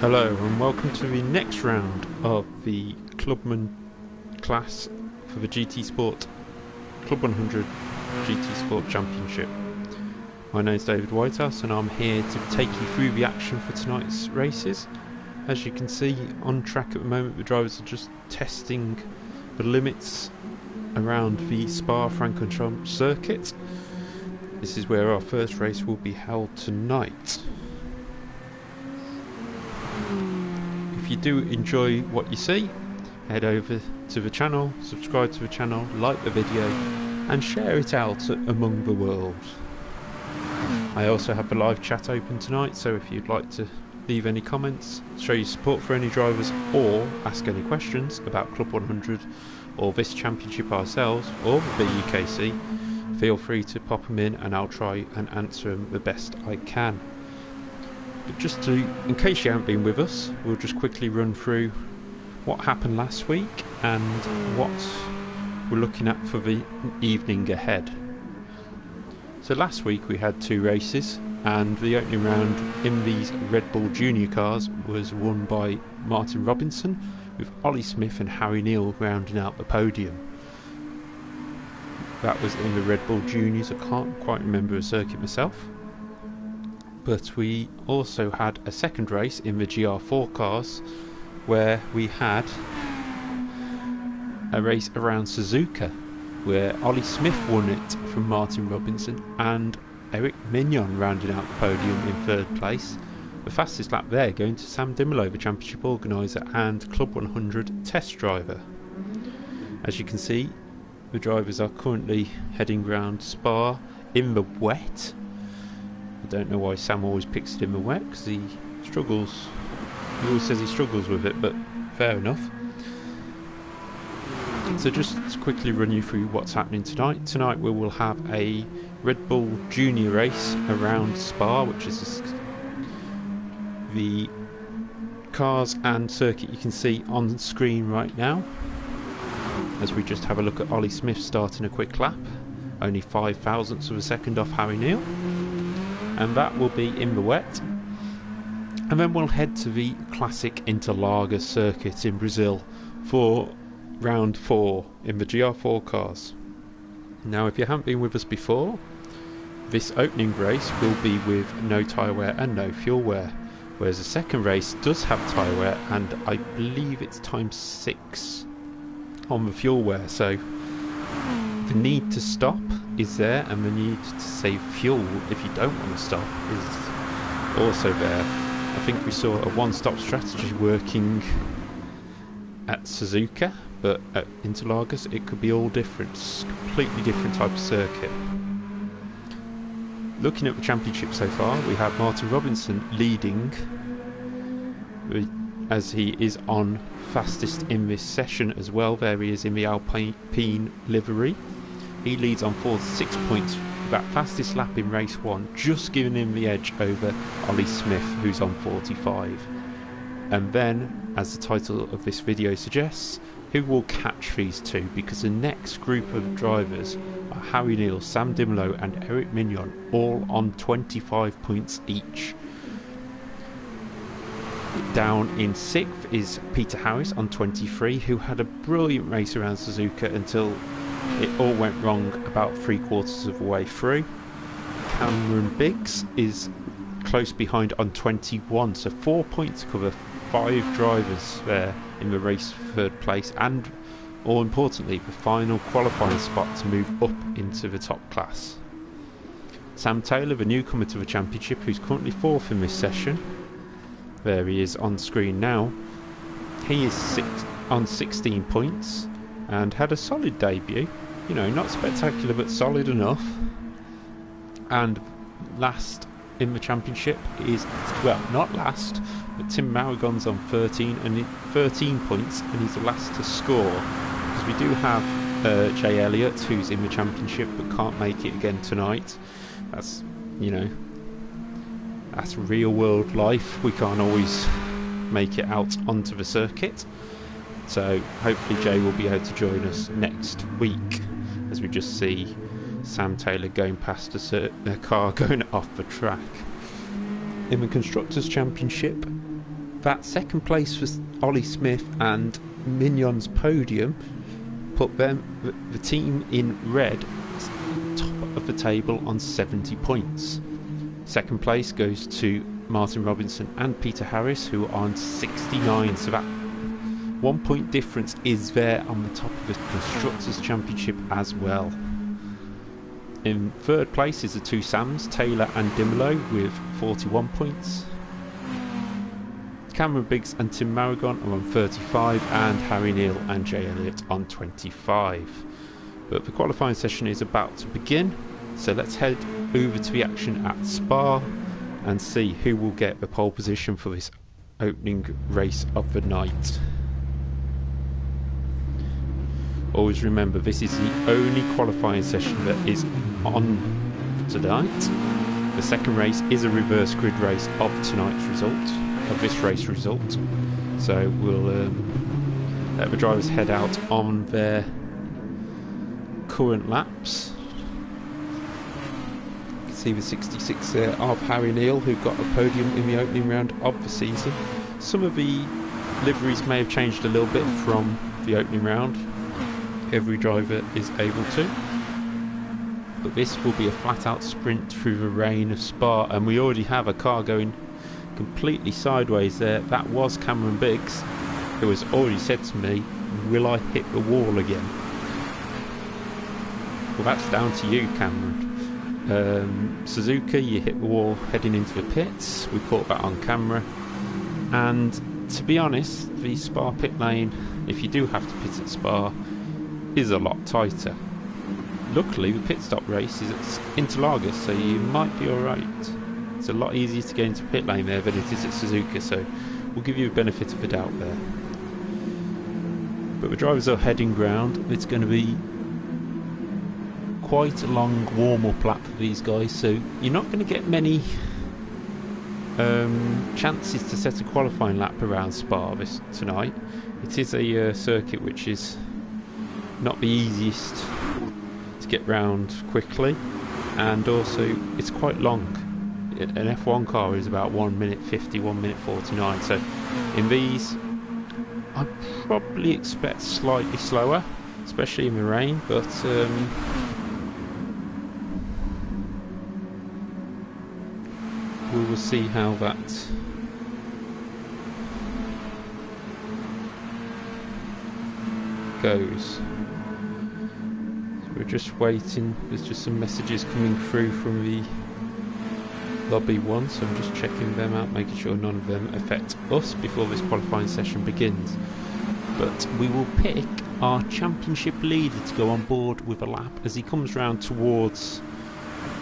Hello and welcome to the next round of the Clubman class for the GT Sport Club 100 GT Sport Championship. My name is David Whitehouse and I'm here to take you through the action for tonight's races. As you can see on track at the moment the drivers are just testing the limits around the Spa Francorchamps circuit. This is where our first race will be held tonight. If you do enjoy what you see, head over to the channel, subscribe to the channel, like the video and share it out among the world. I also have the live chat open tonight so if you'd like to leave any comments, show your support for any drivers or ask any questions about Club 100 or this championship ourselves or the UKC, feel free to pop them in and I'll try and answer them the best I can. But just to, in case you haven't been with us, we'll just quickly run through what happened last week and what we're looking at for the evening ahead. So last week we had two races and the opening round in these Red Bull Junior cars was won by Martin Robinson with Ollie Smith and Harry Neal rounding out the podium. That was in the Red Bull Juniors, I can't quite remember a circuit myself. But we also had a second race in the GR4 cars where we had a race around Suzuka where Ollie Smith won it from Martin Robinson and Eric Mignon rounded out the podium in third place. The fastest lap there going to Sam Dimolo, the championship organiser and Club 100 test driver. As you can see, the drivers are currently heading round Spa in the wet. Don't know why Sam always picks it in the wet because he struggles. He always says he struggles with it, but fair enough. So just to quickly run you through what's happening tonight. Tonight we will have a Red Bull Junior race around Spa, which is the cars and circuit you can see on screen right now. As we just have a look at Ollie Smith starting a quick lap, only five thousandths of a second off Harry Neale, and that will be in the wet. And then we'll head to the classic Interlagos circuit in Brazil for round four in the GR4 cars. Now, if you haven't been with us before, this opening race will be with no tyre wear and no fuel wear, whereas the second race does have tyre wear and I believe it's times six on the fuel wear. So the need to stop is there, and the need to save fuel if you don't want to stop is also there. I think we saw a one-stop strategy working at Suzuka but at Interlagos it could be all different, completely different type of circuit. Looking at the championship so far, we have Martin Robinson leading as he is on fastest in this session as well. There he is in the Alpine livery. He leads on fourth, six points that fastest lap in race one, just giving him the edge over Ollie Smith, who's on 45. And then, as the title of this video suggests, who will catch these two because the next group of drivers are Harry Neal, Sam Dimolo and Eric Mignon all on 25 points each. Down in sixth is Peter Harris on 23 who had a brilliant race around Suzuka until it all went wrong about three quarters of the way through. Cameron Biggs is close behind on 21 so four points cover five drivers there in the race third place and more importantly the final qualifying spot to move up into the top class. Sam Taylor, the newcomer to the championship who's currently fourth in this session, there he is on screen now, he is six, on 16 points and had a solid debut, you know not spectacular but solid enough and last in the championship is, well, not last, but Tim Maragon's on 13 and 13 points, and he's the last to score. Because we do have uh, Jay Elliott, who's in the championship but can't make it again tonight. That's, you know, that's real world life. We can't always make it out onto the circuit. So hopefully Jay will be able to join us next week as we just see Sam Taylor going past a, a car going off the track. In the Constructors' Championship, that second place for Ollie Smith and Mignon's podium put them the, team in red top of the table on 70 points. Second place goes to Martin Robinson and Peter Harris, who are on 69. So that one point difference is there on the top of the Constructors' mm. Championship as well. In third place is the two Sams, Taylor and Dimolo, with 41 points. Cameron Biggs and Tim Maragon are on 35, and Harry Neal and Jay Elliott on 25. But the qualifying session is about to begin, so let's head over to the action at Spa and see who will get the pole position for this opening race of the night. Always remember this is the only qualifying session that is on tonight. The second race is a reverse grid race of tonight's result, of this race result. So we'll um, let the drivers head out on their current laps. You can see the 66 there of Harry Neal, who got a podium in the opening round of the season. Some of the liveries may have changed a little bit from the opening round every driver is able to. But this will be a flat out sprint through the rain of Spa, and we already have a car going completely sideways there. That was Cameron Biggs, who has already said to me, Will I hit the wall again? Well, that's down to you, Cameron. Um, Suzuka, you hit the wall heading into the pits. We caught that on camera. And to be honest, the Spa pit lane, if you do have to pit at Spa, is a lot tighter. Luckily, the pit stop race is at Interlagos, so you might be alright. It's a lot easier to get into pit lane there than it is at Suzuka, so we'll give you a benefit of the doubt there. But the drivers are heading round. It's going to be quite a long warm-up lap for these guys, so you're not going to get many um, chances to set a qualifying lap around Spa this tonight. It is a uh, circuit which is not the easiest to get round quickly, and also it's quite long. An F1 car is about 1 minute 50, 1 minute 49, so in these I probably expect slightly slower, especially in the rain, but um, we will see how that goes. We're just waiting. There's just some messages coming through from the lobby one, so I'm just checking them out, making sure none of them affect us before this qualifying session begins. But we will pick our championship leader to go on board with a lap as he comes round towards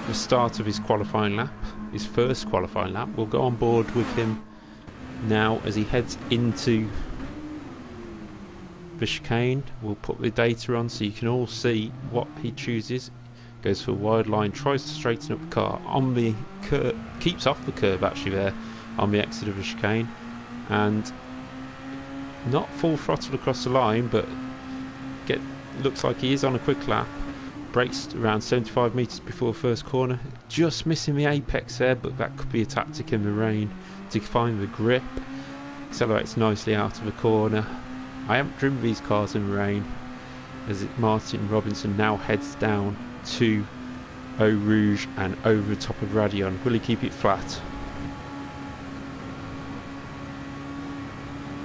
the start of his qualifying lap, his first qualifying lap. We'll go on board with him now as he heads into the chicane. We'll put the data on so you can all see what he chooses. Goes for a wide line, tries to straighten up the car on the curve, keeps off the curve actually there on the exit of the chicane, and not full throttle across the line, but get looks like he is on a quick lap. Brakes around 75 metres before first corner, just missing the apex there, but that could be a tactic in the rain to find the grip. Accelerates nicely out of the corner, I haven't driven these cars in rain as Martin Robinson now heads down to Eau Rouge and over the top of Raidillon. Will he keep it flat?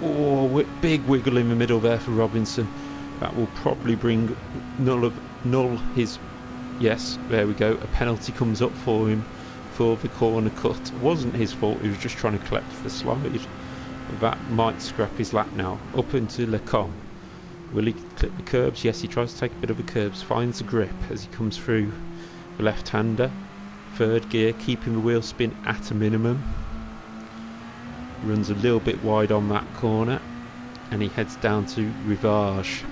Oh, big wiggle in the middle there for Robinson. That will probably bring null, of, null his... Yes, there we go. A penalty comes up for him for the corner cut. It wasn't his fault, he was just trying to collect the slide that might scrap his lap now. Up into Les Combes. Will he clip the curbs? Yes, he tries to take a bit of the curbs, finds the grip as he comes through the left-hander. Third gear, keeping the wheel spin at a minimum. Runs a little bit wide on that corner and he heads down to Rivage.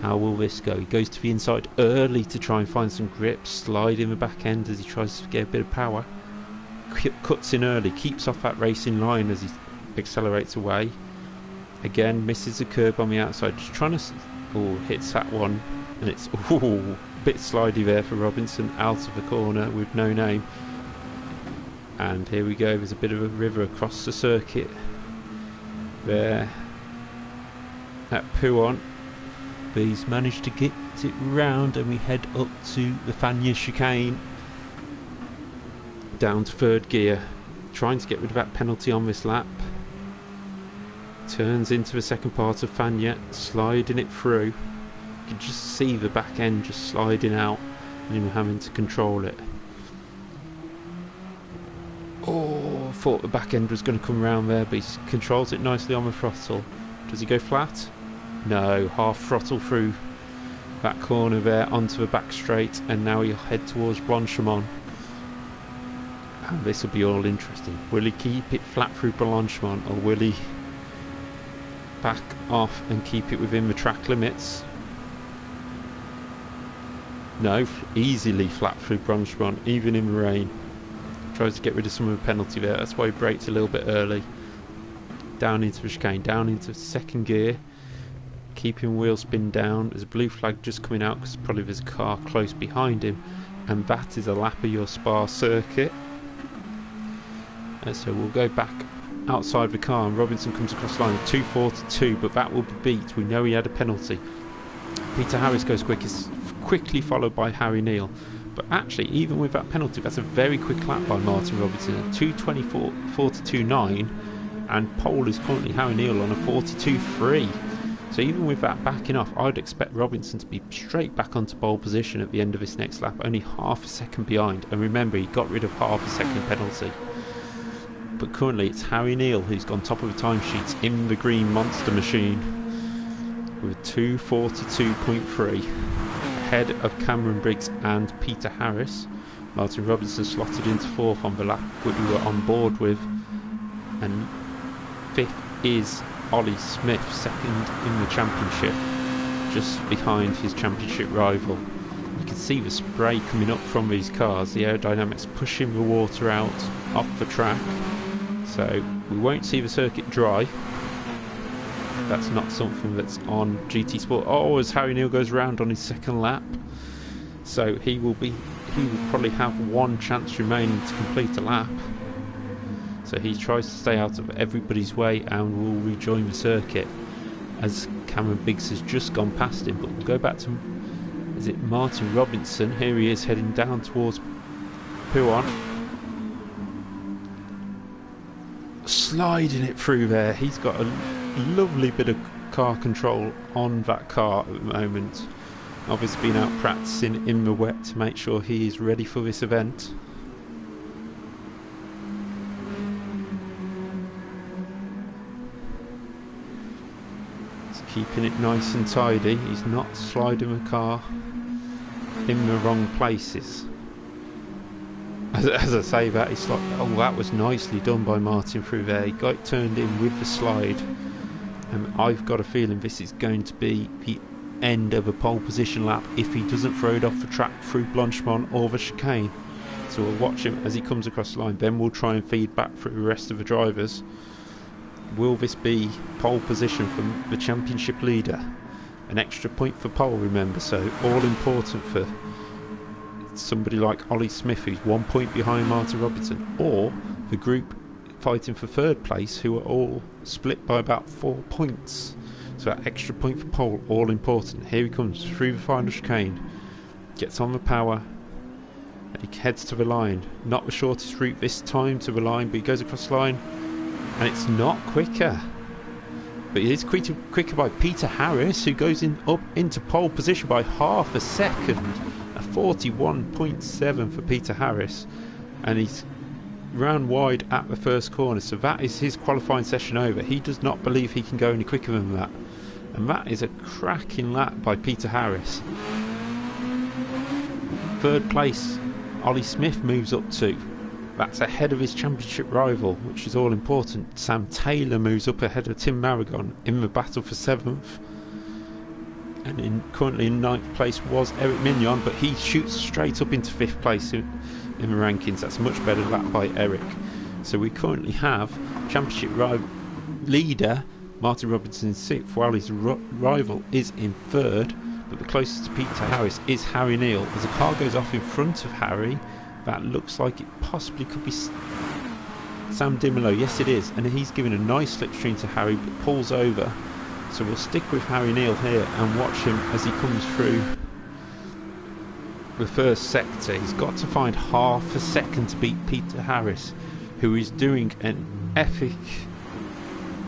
How will this go? He goes to the inside early to try and find some grip, slide in the back end as he tries to get a bit of power. Cuts in early, keeps off that racing line as he accelerates away. Again, misses the curb on the outside, just trying to. Oh, hits that one, and it's oh, a bit slidey there for Robinson out of the corner with no name. And here we go, there's a bit of a river across the circuit. there at Pouhon. But he's managed to get it round and we head up to the Fagnes chicane. Down to third gear. Trying to get rid of that penalty on this lap. Turns into the second part of Fagnes, sliding it through. You can just see the back end just sliding out and him having to control it. Oh, I thought the back end was going to come around there, but he controls it nicely on the throttle. Does he go flat? No, half throttle through that corner there onto the back straight, and now he'll head towards Blanchimont. And this will be all interesting. Will he keep it flat through Blanchimont, or will he back off and keep it within the track limits? No, easily flat through Blanchimont, even in the rain. Tries to get rid of some of the penalty there. That's why he braked a little bit early. Down into the chicane, down into second gear. Keeping wheel spin down. There's a blue flag just coming out because probably there's a car close behind him. And that is a lap of your Spa circuit. And so we'll go back outside the car and Robinson comes across the line at 242 but that will be beat. We know he had a penalty. Peter Harris goes quickest, quickly followed by Harry Neal But actually, even with that penalty, that's a very quick lap by Martin Robinson at 224 42.9 and pole is currently Harry Neal on a 42.3. So even with that backing off, I'd expect Robinson to be straight back onto pole position at the end of this next lap, only half a second behind. And remember, he got rid of half a second penalty. But currently, it's Harry Neal who's gone top of the timesheets in the green monster machine with 242.3 ahead of Cameron Biggs and Peter Harris. Martin Robinson slotted into fourth on the lap we were on board with, and fifth is Ollie Smith, second in the championship, just behind his championship rival. You can see the spray coming up from these cars, the aerodynamics pushing the water out off the track. So we won't see the circuit dry. That's not something that's on GT Sport. Oh, as Harry Neale goes round on his second lap. So he will be he will probably have one chance remaining to complete a lap. So he tries to stay out of everybody's way and will rejoin the circuit as Cameron Biggs has just gone past him. But we'll go back to is it Martin Robinson? Here he is heading down towards Pouhon. Sliding it through there. He's got a lovely bit of car control on that car at the moment. Obviously been out practicing in the wet to make sure he is ready for this event. He's keeping it nice and tidy. He's not sliding the car in the wrong places. As, as I say that, it's like, oh, that was nicely done by Martin. He got turned in with the slide. And I've got a feeling this is going to be the end of a pole position lap if he doesn't throw it off the track through Blanchimont or the chicane. So we'll watch him as he comes across the line. Then we'll try and feed back through the rest of the drivers will this be pole position from the championship leader? An extra point for pole, remember, so all important for somebody like Ollie Smith, who's one point behind Martin Robertson, or the group fighting for third place, who are all split by about four points. So that extra point for pole, all important. Here he comes through the final chicane, gets on the power, and he heads to the line. Not the shortest route this time to the line, but he goes across the line and it's not quicker. But it is quicker, quicker by Peter Harris, who goes in up into pole position by half a second. A 41.7 for Peter Harris, and he's round wide at the first corner. So that is his qualifying session over. He does not believe he can go any quicker than that, and that is a cracking lap by Peter Harris. Third place, Ollie Smith moves up to. That's ahead of his championship rival, which is all important. Sam Taylor moves up ahead of Tim Maragon in the battle for seventh. And in, currently in ninth place was Eric Mignon, but he shoots straight up into fifth place in, in the rankings. That's much better lap by Eric. So we currently have championship leader Martin Robinson in sixth, while his ri- rival is in third. But the closest to Peter Harris is Harry Neal. As the car goes off in front of Harry, that looks like it possibly could be Sam Dimolo? Yes, it is. And he's giving a nice slipstream to Harry, but pulls over. So we'll stick with Harry Neal here and watch him as he comes through the first sector. He's got to find half a second to beat Peter Harris, who is doing an epic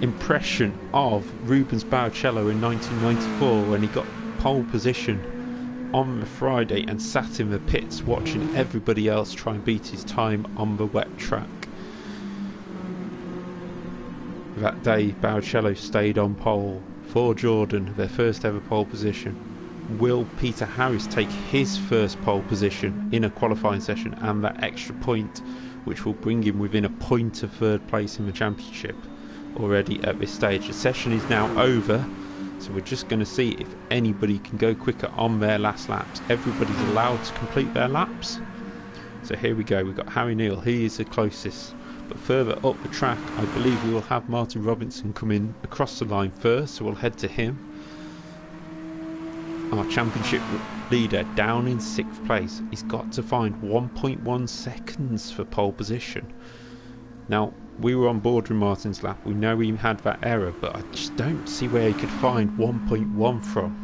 impression of Rubens Barrichello in 1994 when he got pole position on the Friday and sat in the pits watching everybody else try and beat his time on the wet track. That day, Barrichello stayed on pole for Jordan, their first ever pole position. Will Peter Harris take his first pole position in a qualifying session and that extra point, which will bring him within a point of third place in the championship? already at this stage. The session is now over, so we're just going to see if anybody can go quicker on their last laps. Everybody's allowed to complete their laps. So here we go, we've got Harry Neal, he is the closest. But further up the track, I believe we will have Martin Robinson come in across the line first, so we'll head to him. Our championship leader down in sixth place. He's got to find 1.1 seconds for pole position. Now, we were on board with Martin's lap. We know he had that error, but I just don't see where he could find 1.1 from.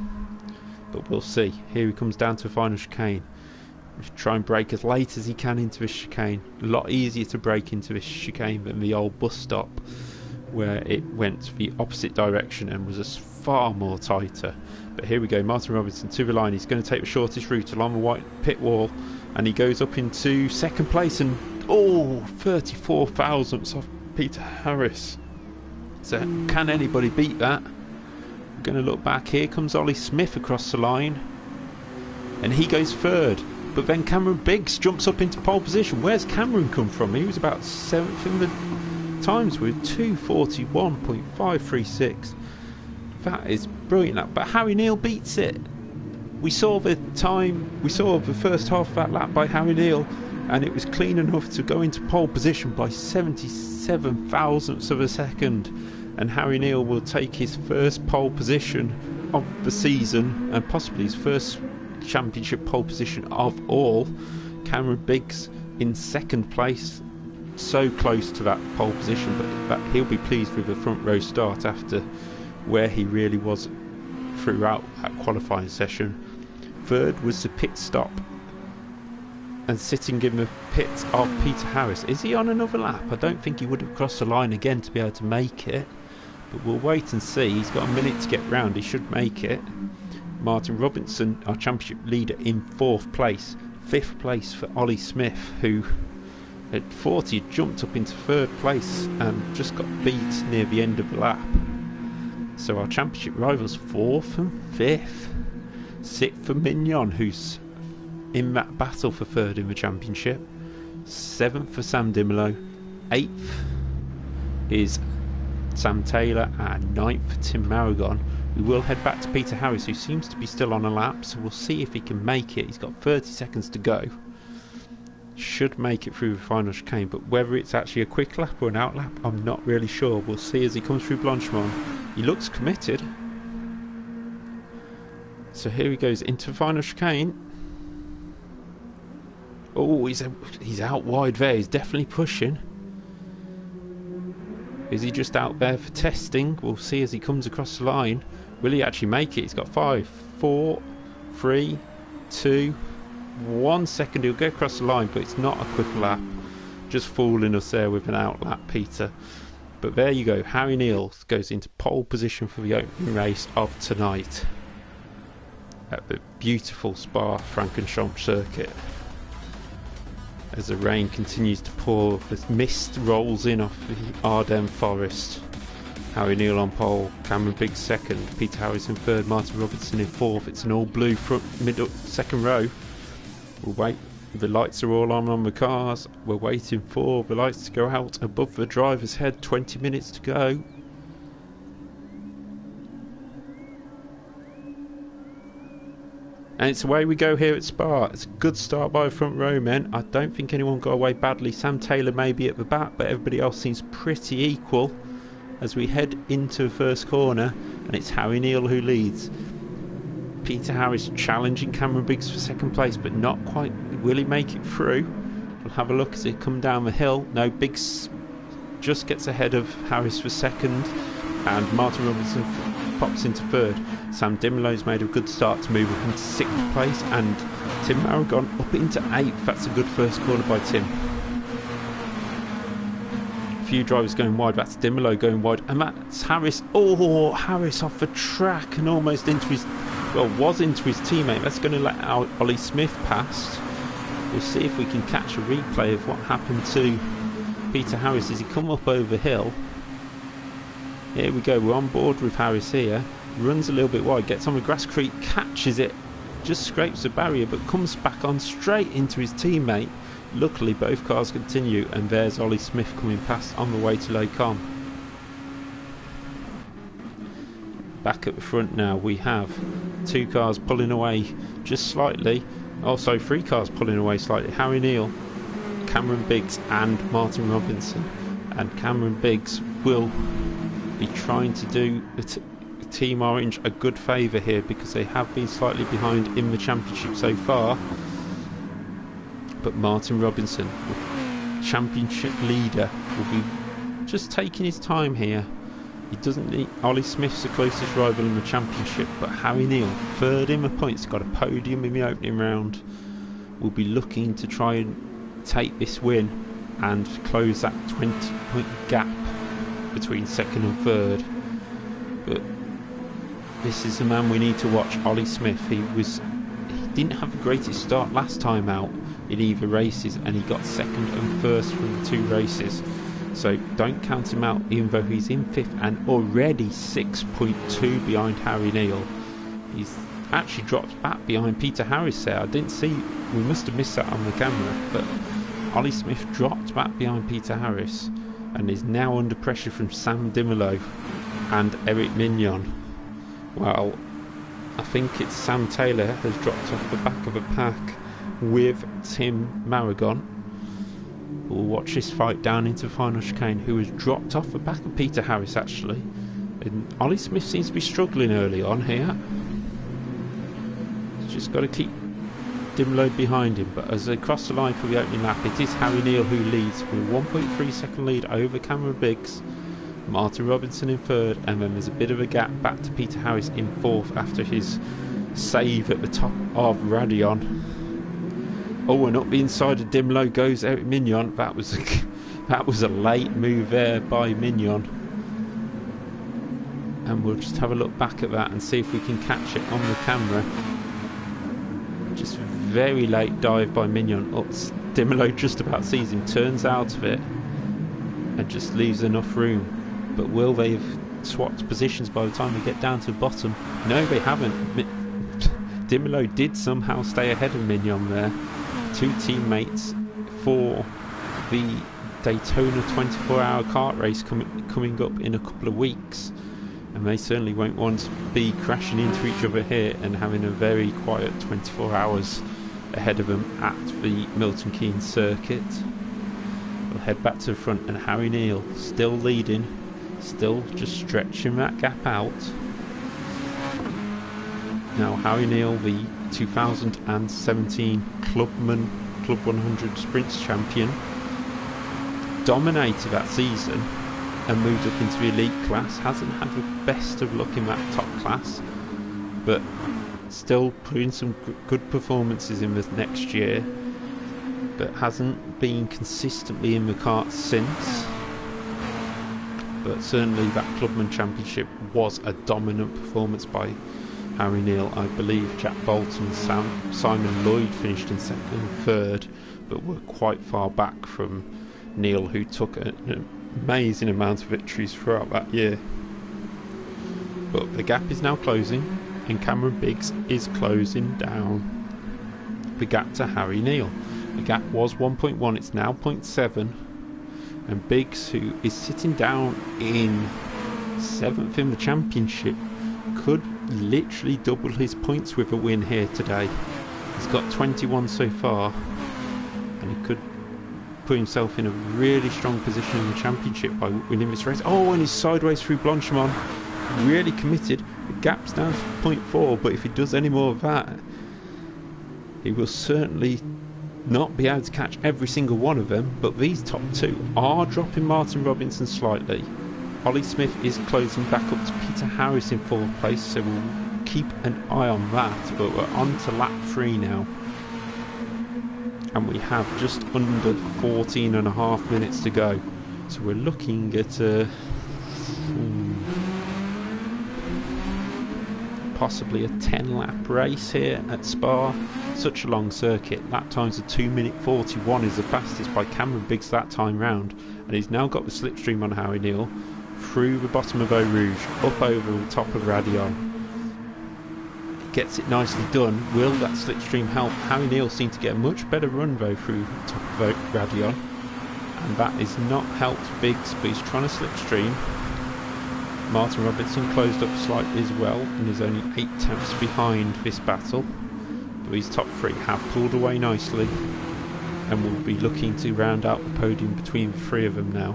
But we'll see. Here he comes down to the final chicane. Try and brake as late as he can into this chicane. A lot easier to brake into this chicane than the old bus stop, where it went the opposite direction and was far more tighter. But here we go, Martin Robinson to the line. He's going to take the shortest route along the white pit wall, and he goes up into second place and Oh, 34 thousandths off Peter Harris. So can anybody beat that? I'm going to look back. Here comes Ollie Smith across the line. And he goes third. But then Cameron Biggs jumps up into pole position. Where's Cameron come from? He was about seventh in the times with 241.536. That is brilliant. But Harry Neal beats it. We saw the time, we saw the first half of that lap by Harry Neal, and it was clean enough to go into pole position by 77 thousandths of a second. And Harry Neal will take his first pole position of the season and possibly his first championship pole position of all. Cameron Biggs in second place, so close to that pole position, but that he'll be pleased with a front row start after where he really was throughout that qualifying session. Third was the pit stop and sitting in the pit of Peter Harris. Is he on another lap? I don't think he would have crossed the line again to be able to make it. But we'll wait and see. He's got a minute to get round. He should make it. Martin Robinson, our championship leader, in fourth place. Fifth place for Ollie Smith, who at 40 jumped up into third place and just got beat near the end of the lap. So our championship rivals fourth and fifth. Sixth for Mignon, who's in that battle for third in the championship. Seventh for Sam Dimolo. Eighth is Sam Taylor, and ninth for Tim Maragon. We will head back to Peter Harris, who seems to be still on a lap, so we'll see if he can make it. He's got 30 seconds to go. Should make it through the final chicane, but whether it's actually a quick lap or an out lap, I'm not really sure. We'll see as he comes through Blanchimont. He looks committed. So here he goes into the final chicane. Oh, he's a, he's out wide there. He's definitely pushing. Is he just out there for testing? We'll see as he comes across the line. Will he actually make it? He's got five, four, three, two, one second. He'll go across the line, but it's not a quick lap. Just fooling us there with an out lap, Peter. But there you go. Harry Neale goes into pole position for the opening race of tonight at the beautiful Spa Francorchamps circuit as the rain continues to pour. The mist rolls in off the Ardennes forest. Harry Neale on pole, Cameron Biggs second, Peter Harris in third, Martin Robertson in fourth. It's an all blue front middle second row. We'll wait. The lights are all on on the cars. We're waiting for the lights to go out above the driver's head. 20 minutes to go. And it's away we go here at Spa. It's a good start by the front row men. I don't think anyone got away badly. Sam Taylor may be at the back, but everybody else seems pretty equal as we head into first corner. And it's Harry Neal who leads. Peter Harris challenging Cameron Biggs for second place, but not quite. Will he make it through? We'll have a look as they come down the hill. No, Biggs just gets ahead of Harris for second, and Martin Robinson pops into third. Sam Dimelo's made a good start to move up into sixth place, and Tim Maragon up into eighth. That's a good first corner by Tim. Few drivers going wide. That's Dimelo going wide, and that's Harris. Oh, Harris off the track and almost into his, well, was into his teammate. That's going to let Ollie Smith past. We'll see if we can catch a replay of what happened to Peter Harris as he come up over hill. Here we go, we're on board with Harris here. Runs a little bit wide, gets on the grass creek, catches it, just scrapes the barrier, but comes back on straight into his teammate. Luckily, both cars continue, and there's Ollie Smith coming past on the way to Combes. Back at the front now, we have two cars pulling away just slightly. Also, three cars pulling away slightly. Harry Neal, Cameron Biggs, and Martin Robinson. And Cameron Biggs will be trying to do Team Orange a good favour here because they have been slightly behind in the championship so far. But Martin Robinson, championship leader, will be just taking his time here. He doesn't need Ollie Smith's the closest rival in the championship, but Harry Neal, third in the points, got a podium in the opening round, will be looking to try and take this win and close that 20 point gap between second and third. But this is the man we need to watch, Ollie Smith. He was he didn't have the greatest start last time out in either races, and he got second and first from the two races. So don't count him out, even though he's in fifth and already 6.2 behind Harry Neal. He's actually dropped back behind Peter Harris there. I didn't see, we must have missed that on the camera, but Ollie Smith dropped back behind Peter Harris and is now under pressure from Sam Dimelo and Eric Mignon. Well, I think it's Sam Taylor has dropped off the back of a pack with Tim Maragon. We'll watch this fight down into final chicane, who has dropped off the back of Peter Harris actually. And Ollie Smith seems to be struggling early on here. He's just got to keep Dimelo behind him, but as they cross the line for the opening lap, it is Harry Neal who leads with 1.3 second lead over Cameron Biggs, Martin Robinson in third, and then there's a bit of a gap back to Peter Harris in fourth after his save at the top of Raidillon. Oh, up the inside of Dimelo goes Eric Mignon. That was a, that was a late move there by Mignon. And we'll just have a look back at that and see if we can catch it on the camera Just very late dive by Mignon. Oh, Dimelo just about sees him, turns out of it, and just leaves enough room. But will they have swapped positions by the time we get down to the bottom? No, they haven't. Dimelo did somehow stay ahead of Mignon there. Two teammates for the Daytona 24 hour kart race com- coming up in a couple of weeks and they certainly won't want to be crashing into each other here and having a very quiet 24 hours ahead of them at the Milton Keynes circuit. We'll head back to the front and Harry Neal still leading, still just stretching that gap out. Now Harry Neal, the 2017 Clubman Club 100 Sprints champion, dominated that season and moved up into the elite class. Hasn't had the best of luck in that top class, but still putting some good performances in the next year, but hasn't been consistently in the kart since. But certainly that Clubman Championship was a dominant performance by Harry Neal. I believe Jack Bolton Sam, Simon Lloyd finished in second and third, but were quite far back from Neal, who took an amazing amount of victories throughout that year. But the gap is now closing and Cameron Biggs is closing down the gap to Harry Neal. The gap was 1.1, it's now 0.7. And Biggs, who is sitting down in seventh in the championship, could literally double his points with a win here today. He's got 21 so far, and he could put himself in a really strong position in the championship by winning this race. Oh, and he's sideways through Blanchimont really committed. The gap's down to 0.4, but if he does any more of that, he will certainly not be able to catch every single one of them, but these top two are dropping Martin Robinson slightly. Ollie Smith is closing back up to Peter Harris in fourth place, so we'll keep an eye on that. But we're on to lap three now. And we have just under 14 and a half minutes to go. So we're looking at a. Hmm, possibly a 10 lap race here at Spa. Such a long circuit. Lap times of 2 minute 41 is the fastest by Cameron Biggs that time round. And he's now got the slipstream on Harry Neale through the bottom of Eau Rouge, up over the top of Raidillon. Gets it nicely done. Will that slipstream help? Harry Neale seemed to get a much better run though through top of Raidillon. And that is not helped Biggs, but he's trying to slipstream. Martin Robinson closed up slightly as well and is only 8 tenths behind this battle. But these top three have pulled away nicely and will be looking to round out the podium between the three of them now.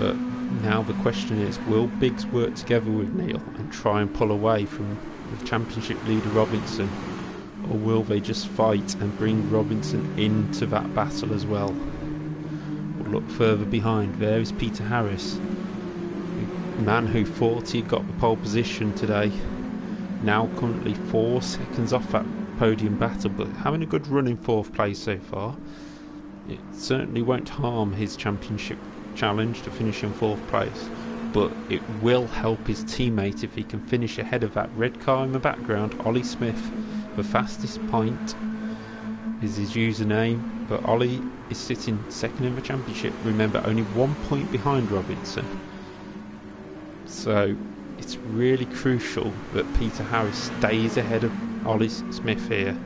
But now the question is, will Biggs work together with Neal and try and pull away from the championship leader Robinson? Or will they just fight and bring Robinson into that battle as well? We'll look further behind. There is Peter Harris, the man who thought he got the pole position today. Now currently four seconds off that podium battle, but having a good run in fourth place so far. It certainly won't harm his championship challenge to finish in fourth place, but it will help his teammate if he can finish ahead of that red car in the background, Ollie Smith, the fastest point is his username, but Ollie is sitting second in the championship. Remember, only one point behind Robinson. So it's really crucial that Peter Harris stays ahead of Ollie Smith here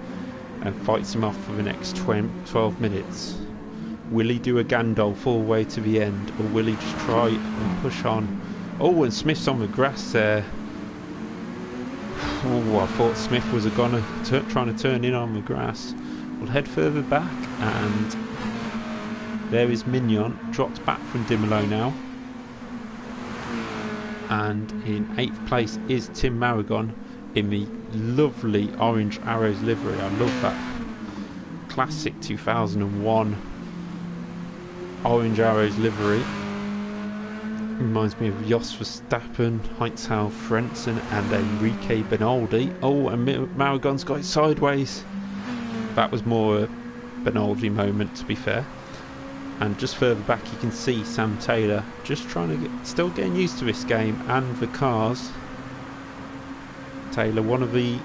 and fights him off for the next 12 minutes. Will he do a Gandalf all the way to the end, or will he just try and push on? Oh, and Smith's on the grass there. Oh, I thought Smith was a goner trying to turn in on the grass. We'll head further back and there is Mignon, dropped back from Dimolo now. And in 8th place is Tim Maragon in the lovely Orange Arrows livery. I love that classic 2001 Orange Arrows livery. Reminds me of Jos Verstappen, Heinz-Harald Frentzen and Enrique Bernoldi. Oh, and Maragon's got it sideways that was more a Bernoldi moment to be fair. And just further back you can see Sam Taylor just trying to get, still getting used to this game and the cars. Taylor, one of the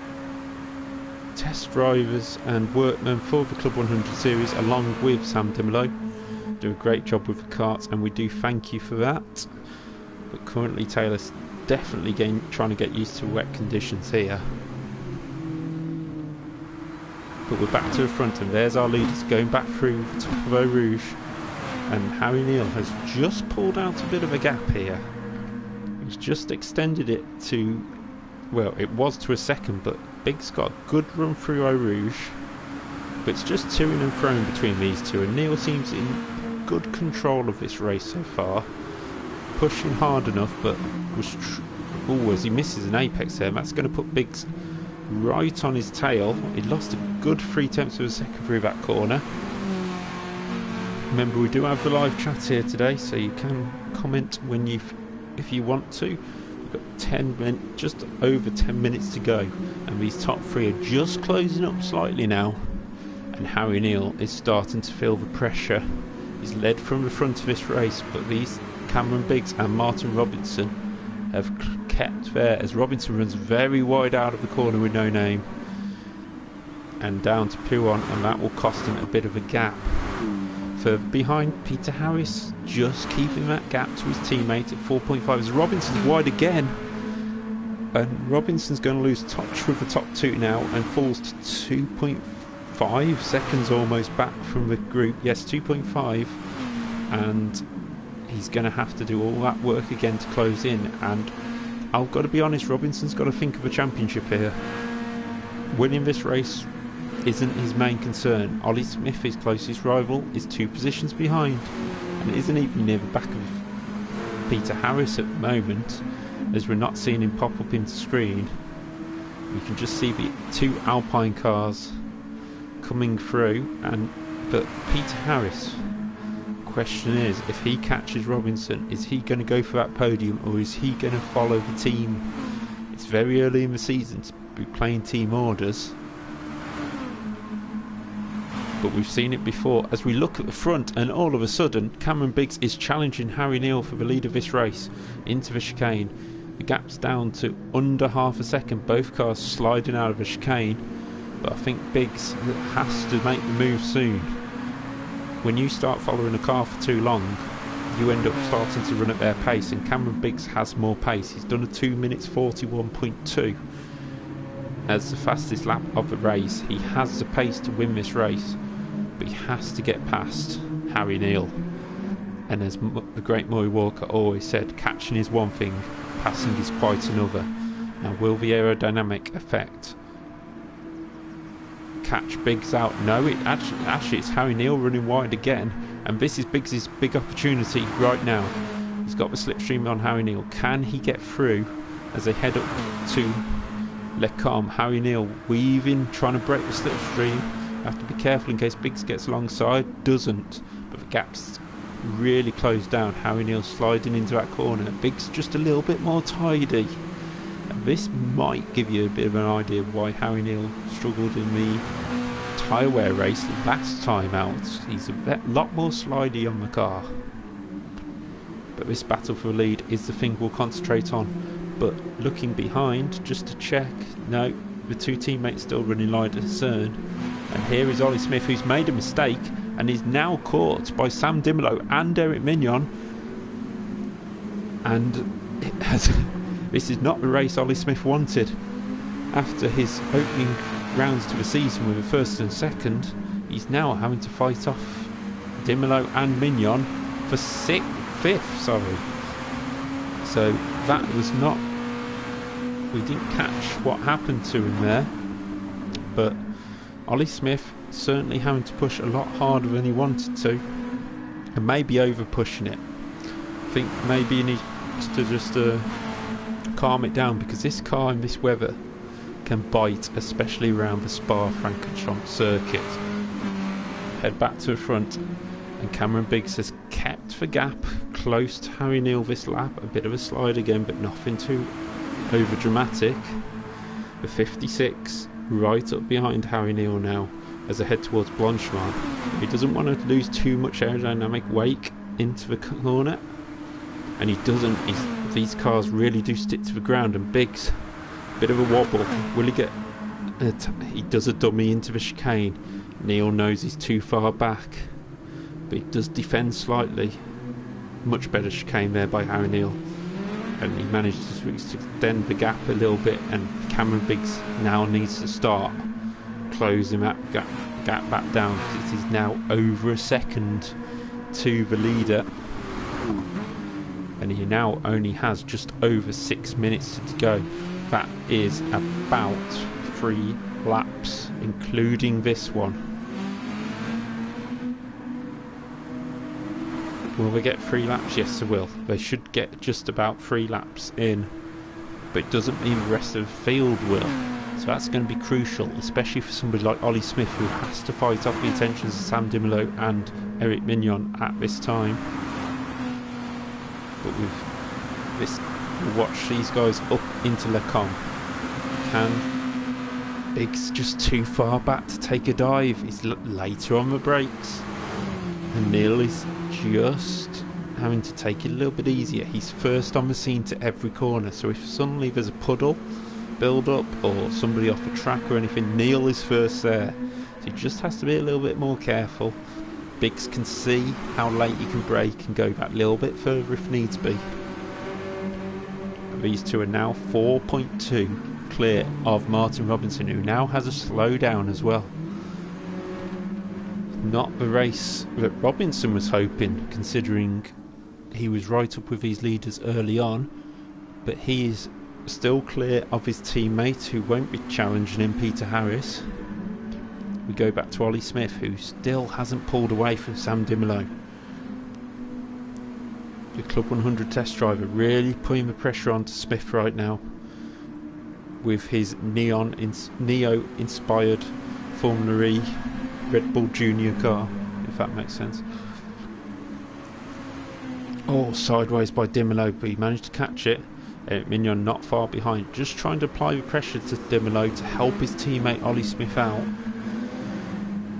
test drivers and workmen for the Club 100 series along with Sam Dimolo. Do a great job with the karts, and we do thank you for that. But currently Taylor's definitely getting, trying to get used to wet conditions here. But we're back to the front and there's our leaders going back through the top of Eau Rouge. And Harry Neal has just pulled out a bit of a gap here. He's just extended it to well it was to a second but Biggs got a good run through Eau Rouge. But it's just to and fro between these two and Neale seems in good control of this race so far pushing hard enough but was oh as he misses an apex there that's going to put Biggs right on his tail. He lost a good three tenths of a second through that corner. Remember, we do have the live chat here today, so you can comment when you, if you want to. We've got 10 minutes, just over 10 minutes to go, and these top three are just closing up slightly now. And Harry Neale is starting to feel the pressure. He's led from the front of this race, but these Cameron Biggs and Martin Robinson have kept there as Robinson runs very wide out of the corner with no name and down to Piron and that will cost him a bit of a gap. Further behind Peter Harris just keeping that gap to his teammate at 4.5 as Robinson's wide again and Robinson's going to lose touch with the top two now and falls to 2.5 seconds almost back from the group yes 2.5 and he's going to have to do all that work again to close in. And I've got to be honest, Robinson's got to think of a championship here. Winning this race isn't his main concern. Ollie Smith, his closest rival, is two positions behind and isn't even near the back of Peter Harris at the moment, as we're not seeing him pop up into screen. You can just see the two Alpine cars coming through, and but Peter Harris. Question is, if he catches Robinson, is he going to go for that podium, or is he going to follow the team? It's very early in the season to be playing team orders but we've seen it before as we look at the front and all of a sudden Cameron Biggs is challenging Harry Neal for the lead of this race into the chicane. The gap's down to under half a second, both cars sliding out of the chicane, but I think Biggs has to make the move soon. When you start following a car for too long, you end up starting to run at their pace, and Cameron Biggs has more pace. He's done a 2 minutes 41.2 as the fastest lap of the race. He has the pace to win this race but he has to get past Harry Neal. And as the great Murray Walker always said, catching is one thing, passing is quite another. Now, will the aerodynamic effect catch Biggs out? No, it actually, actually it's Harry Neal running wide again, and this is Biggs's big opportunity right now. He's got the slipstream on Harry Neal. Can he get through as they head up to Les Combes? Harry Neal weaving, trying to break the slipstream have to be careful in case Biggs gets alongside. Doesn't, but the gap's really closed down. Harry Neal sliding into that corner. Biggs just a little bit more tidy. This might give you a bit of an idea why Harry Neal struggled in the tyre wear race last time out. He's a lot more slidey on the car. But this battle for the lead is the thing we'll concentrate on. But looking behind, just to check, no, the two teammates still running line astern. And here is Ollie Smith, who's made a mistake and is now caught by Sam Dimelo and Eric Mignon. And it has, this is not the race Ollie Smith wanted. After his opening rounds to the season with a first and second, he's now having to fight off Dimelo and Mignon for sixth, fifth. Sorry. So that was not we didn't catch what happened to him there, but Ollie Smith certainly having to push a lot harder than he wanted to, and maybe over pushing it. I think maybe he needs to just uh, calm it down because this car in this weather can bite, especially around the Spa Francorchamps circuit. Head back to the front, and Cameron Biggs has kept the gap close to Harry Neal this lap. A bit of a slide again, but nothing too over dramatic. The 56 right up behind Harry Neal now as they head towards Blanchimont. He doesn't want to lose too much aerodynamic wake into the corner, and he doesn't. He's, these cars really do stick to the ground, and Biggs, bit of a wobble. Will he get? he does a dummy into the chicane. Neal knows he's too far back, but he does defend slightly. Much better chicane there by Harry Neal. and he managed to extend the gap a little bit and Cameron Biggs now needs to start closing that gap, gap back down it is now over a second to the leader and he now only has just over six minutes to go that is about three laps including this one Will they get three laps? Yes, they will. They should get just about three laps in. But it doesn't mean the rest of the field will. So that's going to be crucial, especially for somebody like Ollie Smith, who has to fight off the attentions of Sam Dimelo and Eric Mignon at this time. But with this, watch these guys up into Les Combes. Can Biggs just too far back to take a dive? He's later on the brakes. And Neal is just having to take it a little bit easier. He's first on the scene to every corner, so if suddenly there's a puddle build up or somebody off a track or anything, Neal is first there. So he just has to be a little bit more careful. Biggs can see how late he can brake and go that little bit further if needs be. These two are now 4.2 clear of Martin Robinson, who now has a slowdown as well not the race that Robinson was hoping, considering he was right up with his leaders early on. But he is still clear of his teammate who won't be challenging him, Peter Harris. We go back to Ollie Smith, who still hasn't pulled away from Sam Dimelo. The Club 100 test driver really putting the pressure on to Smith right now. with his neon ins- neo inspired Formula E Red Bull Junior car, if that makes sense. Oh, sideways by Dimelo, but he managed to catch it. Uh, Mignon not far behind, just trying to apply the pressure to Dimelo to help his teammate Ollie Smith out.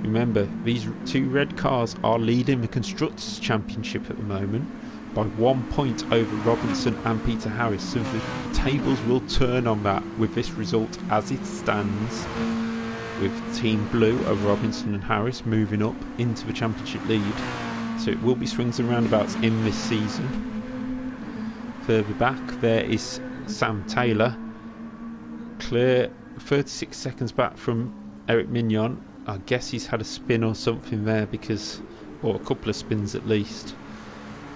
Remember, these two red cars are leading the Constructors' Championship at the moment by one point over Robinson and Peter Harris, so the tables will turn on that with this result as it stands, with Team Blue of Robinson and Harris moving up into the Championship lead. So it will be swings and roundabouts in this season. Further back, there is Sam Taylor, clear 36 seconds back from Eric Mignon I guess he's had a spin or something there because, or a couple of spins at least,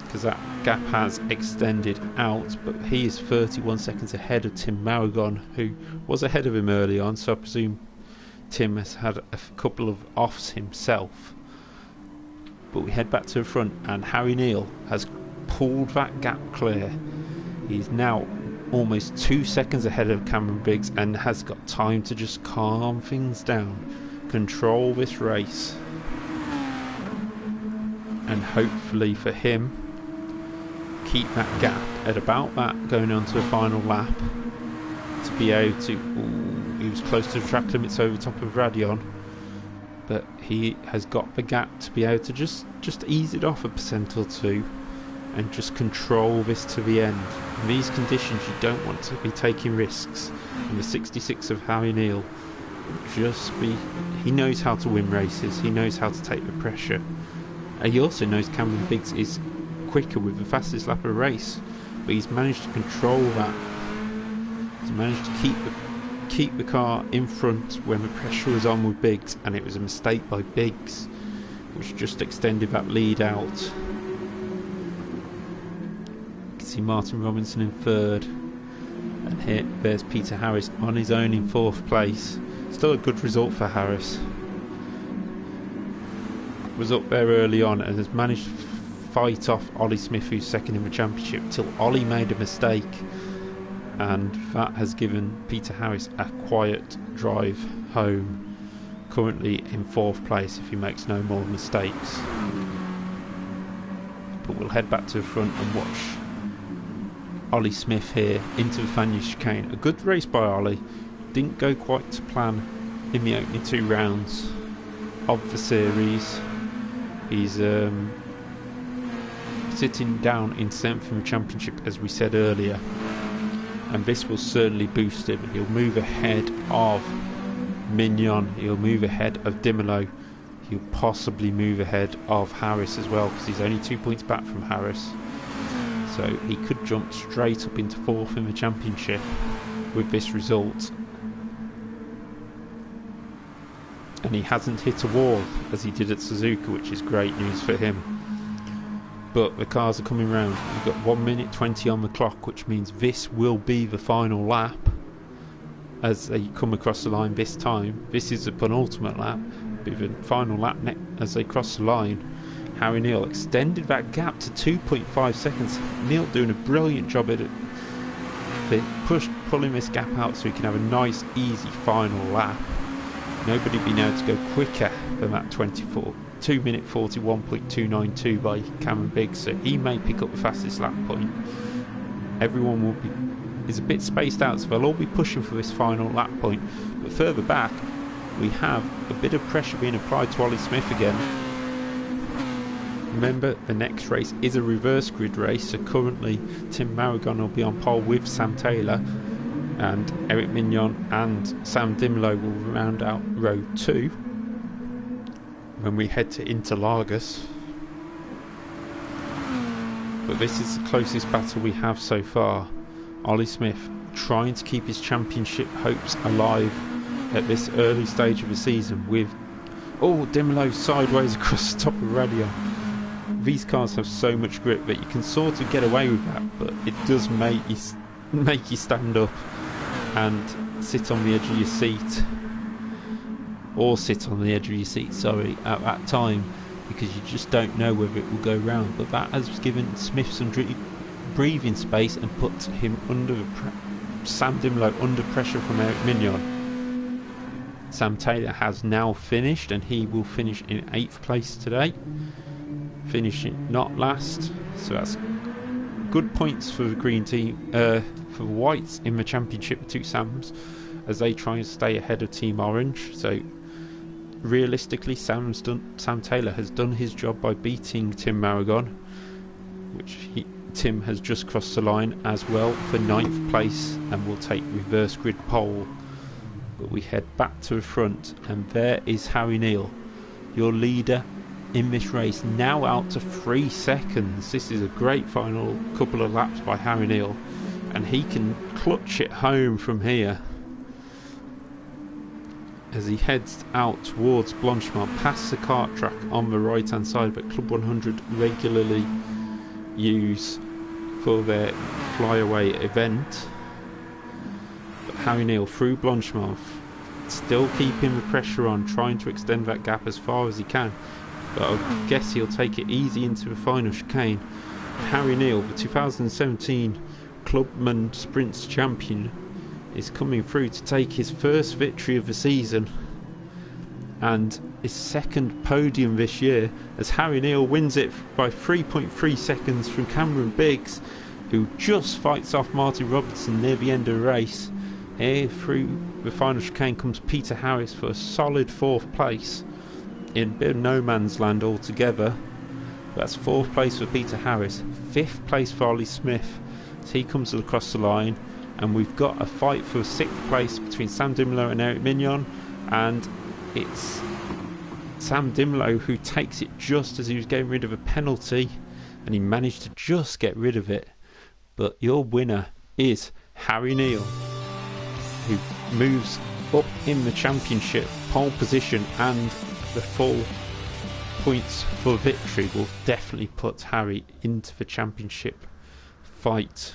because that gap has extended out. But he is 31 seconds ahead of Tim Maragon, who was ahead of him early on. So I presume Tim has had a couple of offs himself. But we head back to the front, and Harry Neal has pulled that gap clear. He's now almost two seconds ahead of Cameron Biggs and has got time to just calm things down control this race. And hopefully for him keep that gap at about that going on to the final lap to be able to ooh, he was close to the track limits over top of Raidillon, but he has got the gap to be able to just just ease it off a percent or two and just control this to the end. In these conditions you don't want to be taking risks. In the 66 of Harry Neal just be. He knows how to win races. He knows how to take the pressure. Uh, he also knows Cameron Biggs is quicker with the fastest lap of the race, but he's managed to control that. He's managed to keep the keep the car in front when the pressure was on with Biggs, and it was a mistake by Biggs, which just extended that lead out. You can see Martin Robinson in third, and here there's Peter Harris on his own in fourth place. Still a good result for Harris. Was up there early on and has managed to fight off Ollie Smith, who's second in the championship, till Ollie made a mistake, and that has given Peter Harris a quiet drive home. Currently in fourth place if he makes no more mistakes. But we'll head back to the front and watch Ollie Smith here into the Fagnes chicane. A good race by Ollie didn't go quite to plan in the opening two rounds of the series. He's um, sitting down in seventh in the championship, as we said earlier, and this will certainly boost him. He'll move ahead of Mignon. He'll move ahead of Dimelo. He'll possibly move ahead of Harris as well, because he's only two points back from Harris. So he could jump straight up into fourth in the championship with this result and he hasn't hit a wall as he did at Suzuka, which is great news for him. But the cars are coming round. We've got 1 minute 20 on the clock, which means this will be the final lap as they come across the line this time. This is the penultimate lap, but the final lap as they cross the line. Harry Neal extended that gap to 2.5 seconds. Neal doing a brilliant job at it. Pushed, pulling this gap out so he can have a nice, easy final lap. Nobody been able to go quicker than that 24, 2 minute 41.292 by Cameron Biggs, so he may pick up the fastest lap point. Everyone will be is a bit spaced out, so they'll all be pushing for this final lap point. But further back, we have a bit of pressure being applied to Ollie Smith again. Remember, the next race is a reverse grid race, so currently Tim Maragon will be on pole with Sam Taylor, and Eric Mignon and Sam Mello will round out row two when we head to Interlagos. But this is the closest battle we have so far. Ollie Smith trying to keep his championship hopes alive at this early stage of the season with oh Mello sideways across the top of Raidillon. These cars have so much grip that you can sort of get away with that, but it does make you make you stand up and sit on the edge of your seat or sit on the edge of your seat sorry at that time because you just don't know whether it will go round but that has given Smith some breathing space and put him under Sam Dimelo under pressure from Eric Mignon. Sam Taylor has now finished and he will finish in 8th place today. Finishing not last, so that's good points for the green team, uh, for whites in the championship, two Sams, as they try and stay ahead of Team Orange. So realistically, Sam's done, Sam Taylor has done his job by beating Tim Maragon, which he, Tim has just crossed the line as well for ninth place and will take reverse grid pole. But we head back to the front, and there is Harry Neal, your leader in this race, now out to three seconds. This is a great final couple of laps by Harry Neal, and he can clutch it home from here as he heads out towards Blanchimont past the kart track on the right hand side that Club 100 regularly use for their flyaway event. But Harry Neal through Blanchimont, still keeping the pressure on, trying to extend that gap as far as he can. But I guess he'll take it easy into the final chicane. Harry Neal, the 2017 Clubman Sprints champion, is coming through to take his first victory of the season and his second podium this year as Harry Neal wins it by 3.3 seconds from Cameron Biggs who just fights off Martin Robertson near the end of the race. Here through the final chicane comes Peter Harris for a solid fourth place in no man's land altogether. That's fourth place for Peter Harris, fifth place for Ollie Smith as he comes across the line and we've got a fight for sixth place between Sam Dimelo and Eric Mignon, and it's Sam Dimelo who takes it just as he was getting rid of a penalty, and he managed to just get rid of it. But your winner is Harry Neal, who moves up in the championship pole position and the full points for victory will definitely put Harry into the championship fight.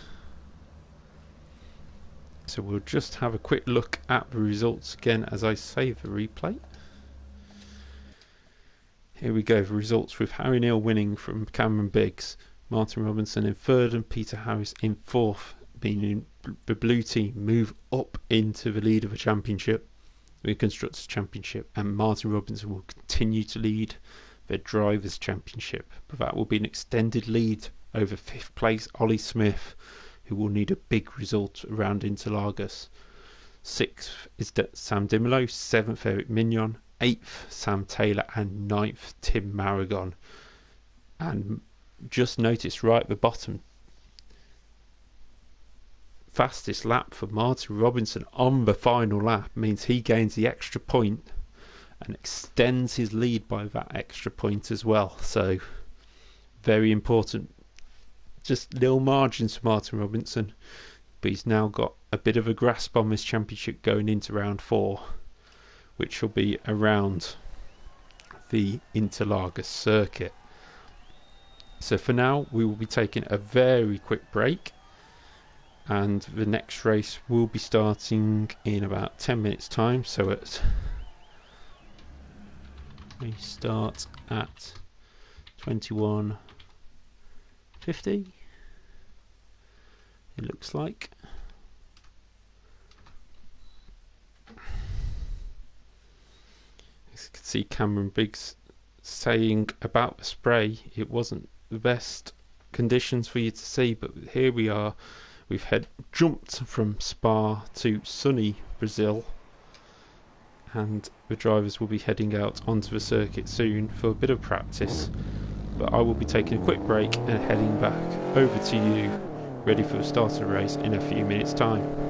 So we'll just have a quick look at the results again as I save the replay. Here we go, the results with Harry Neal winning from Cameron Biggs, Martin Robinson in third and Peter Harris in fourth, meaning the blue team move up into the lead of the championship, the Constructors Championship, and Martin Robinson will continue to lead the Drivers' Championship, but that will be an extended lead over fifth place Ollie Smith who will need a big result around Interlagos. Sixth is Sam Dimelo, seventh Eric Mignon, eighth Sam Taylor, and ninth Tim Maragon. And just notice right at the bottom, fastest lap for Martin Robinson on the final lap means he gains the extra point and extends his lead by that extra point as well. So very important just little margins for Martin Robinson, but he's now got a bit of a grasp on this championship going into round four, which will be around the Interlagos circuit. So for now, we will be taking a very quick break, and the next race will be starting in about 10 minutes' time. So it's we start at 21.50 it looks like. As you can see Cameron Biggs saying about the spray it wasn't the best conditions for you to see but here we are. We've had jumped from Spa to sunny Brazil and the drivers will be heading out onto the circuit soon for a bit of practice. But I will be taking a quick break and heading back over to you ready for the start of the race in a few minutes time.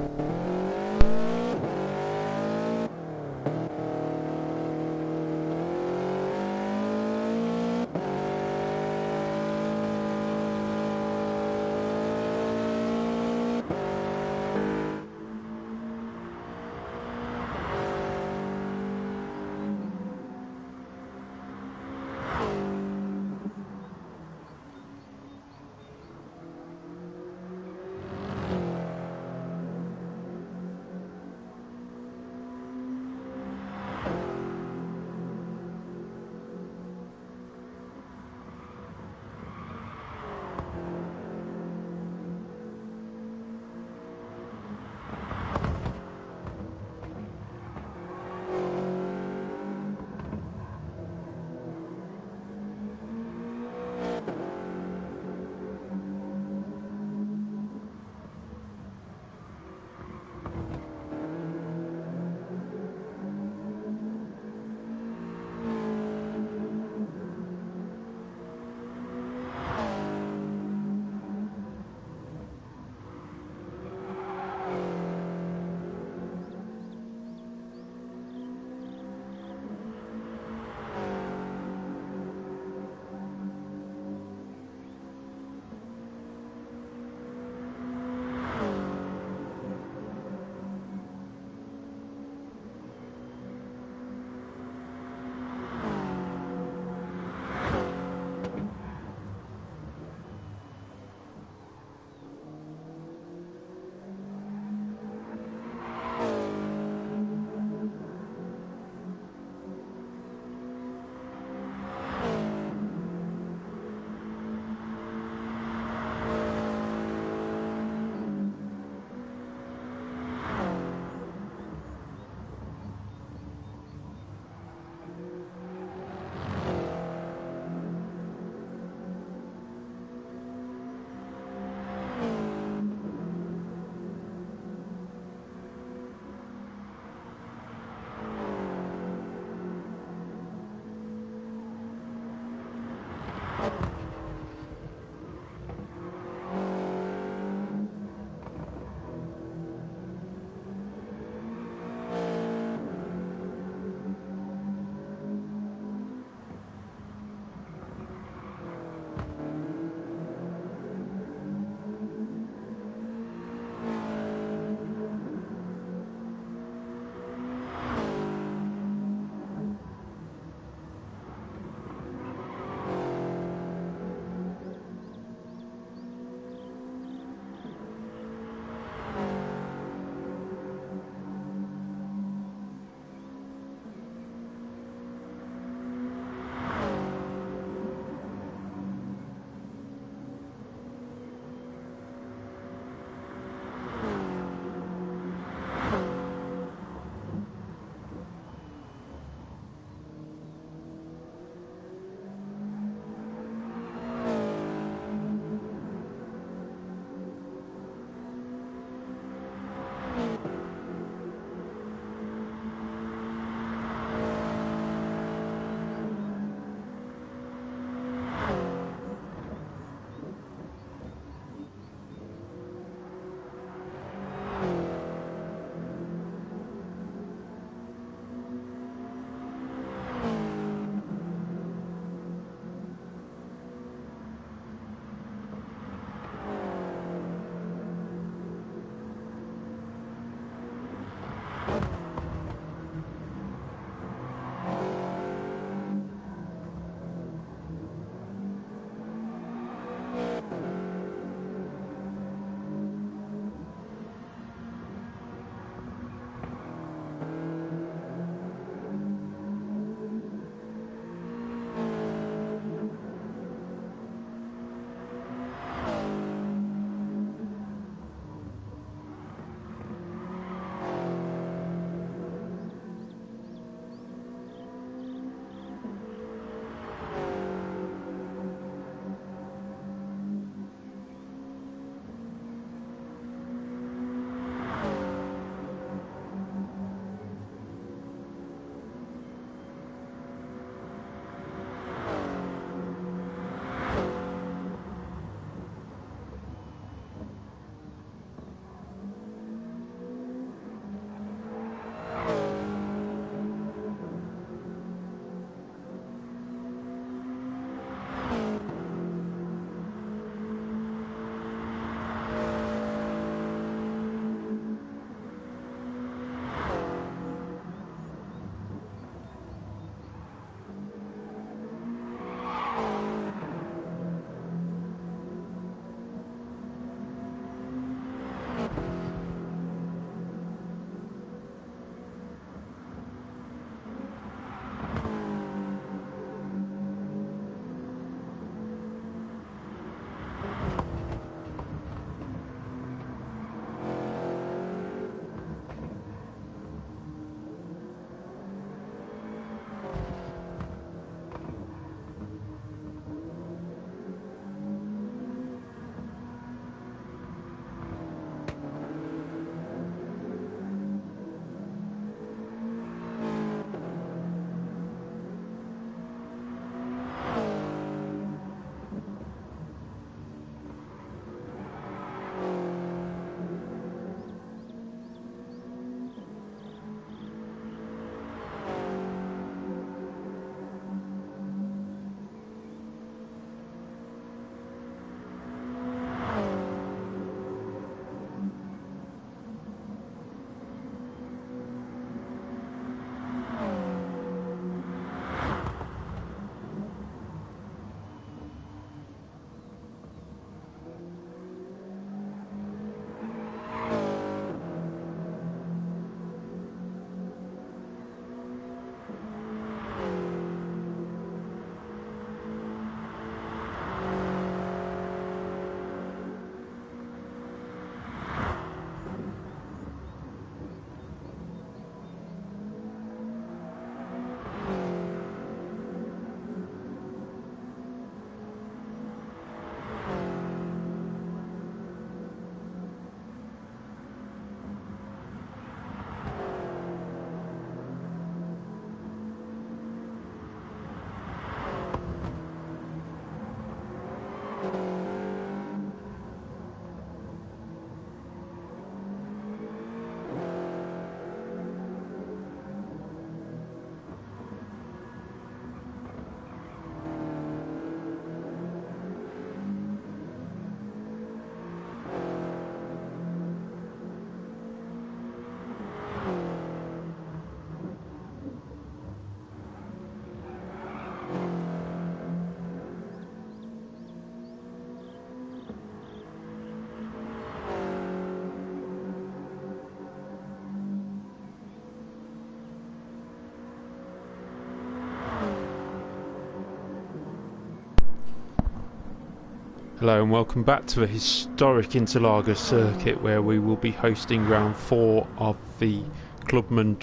Hello and welcome back to the historic Interlagos circuit where we will be hosting round four of the Clubman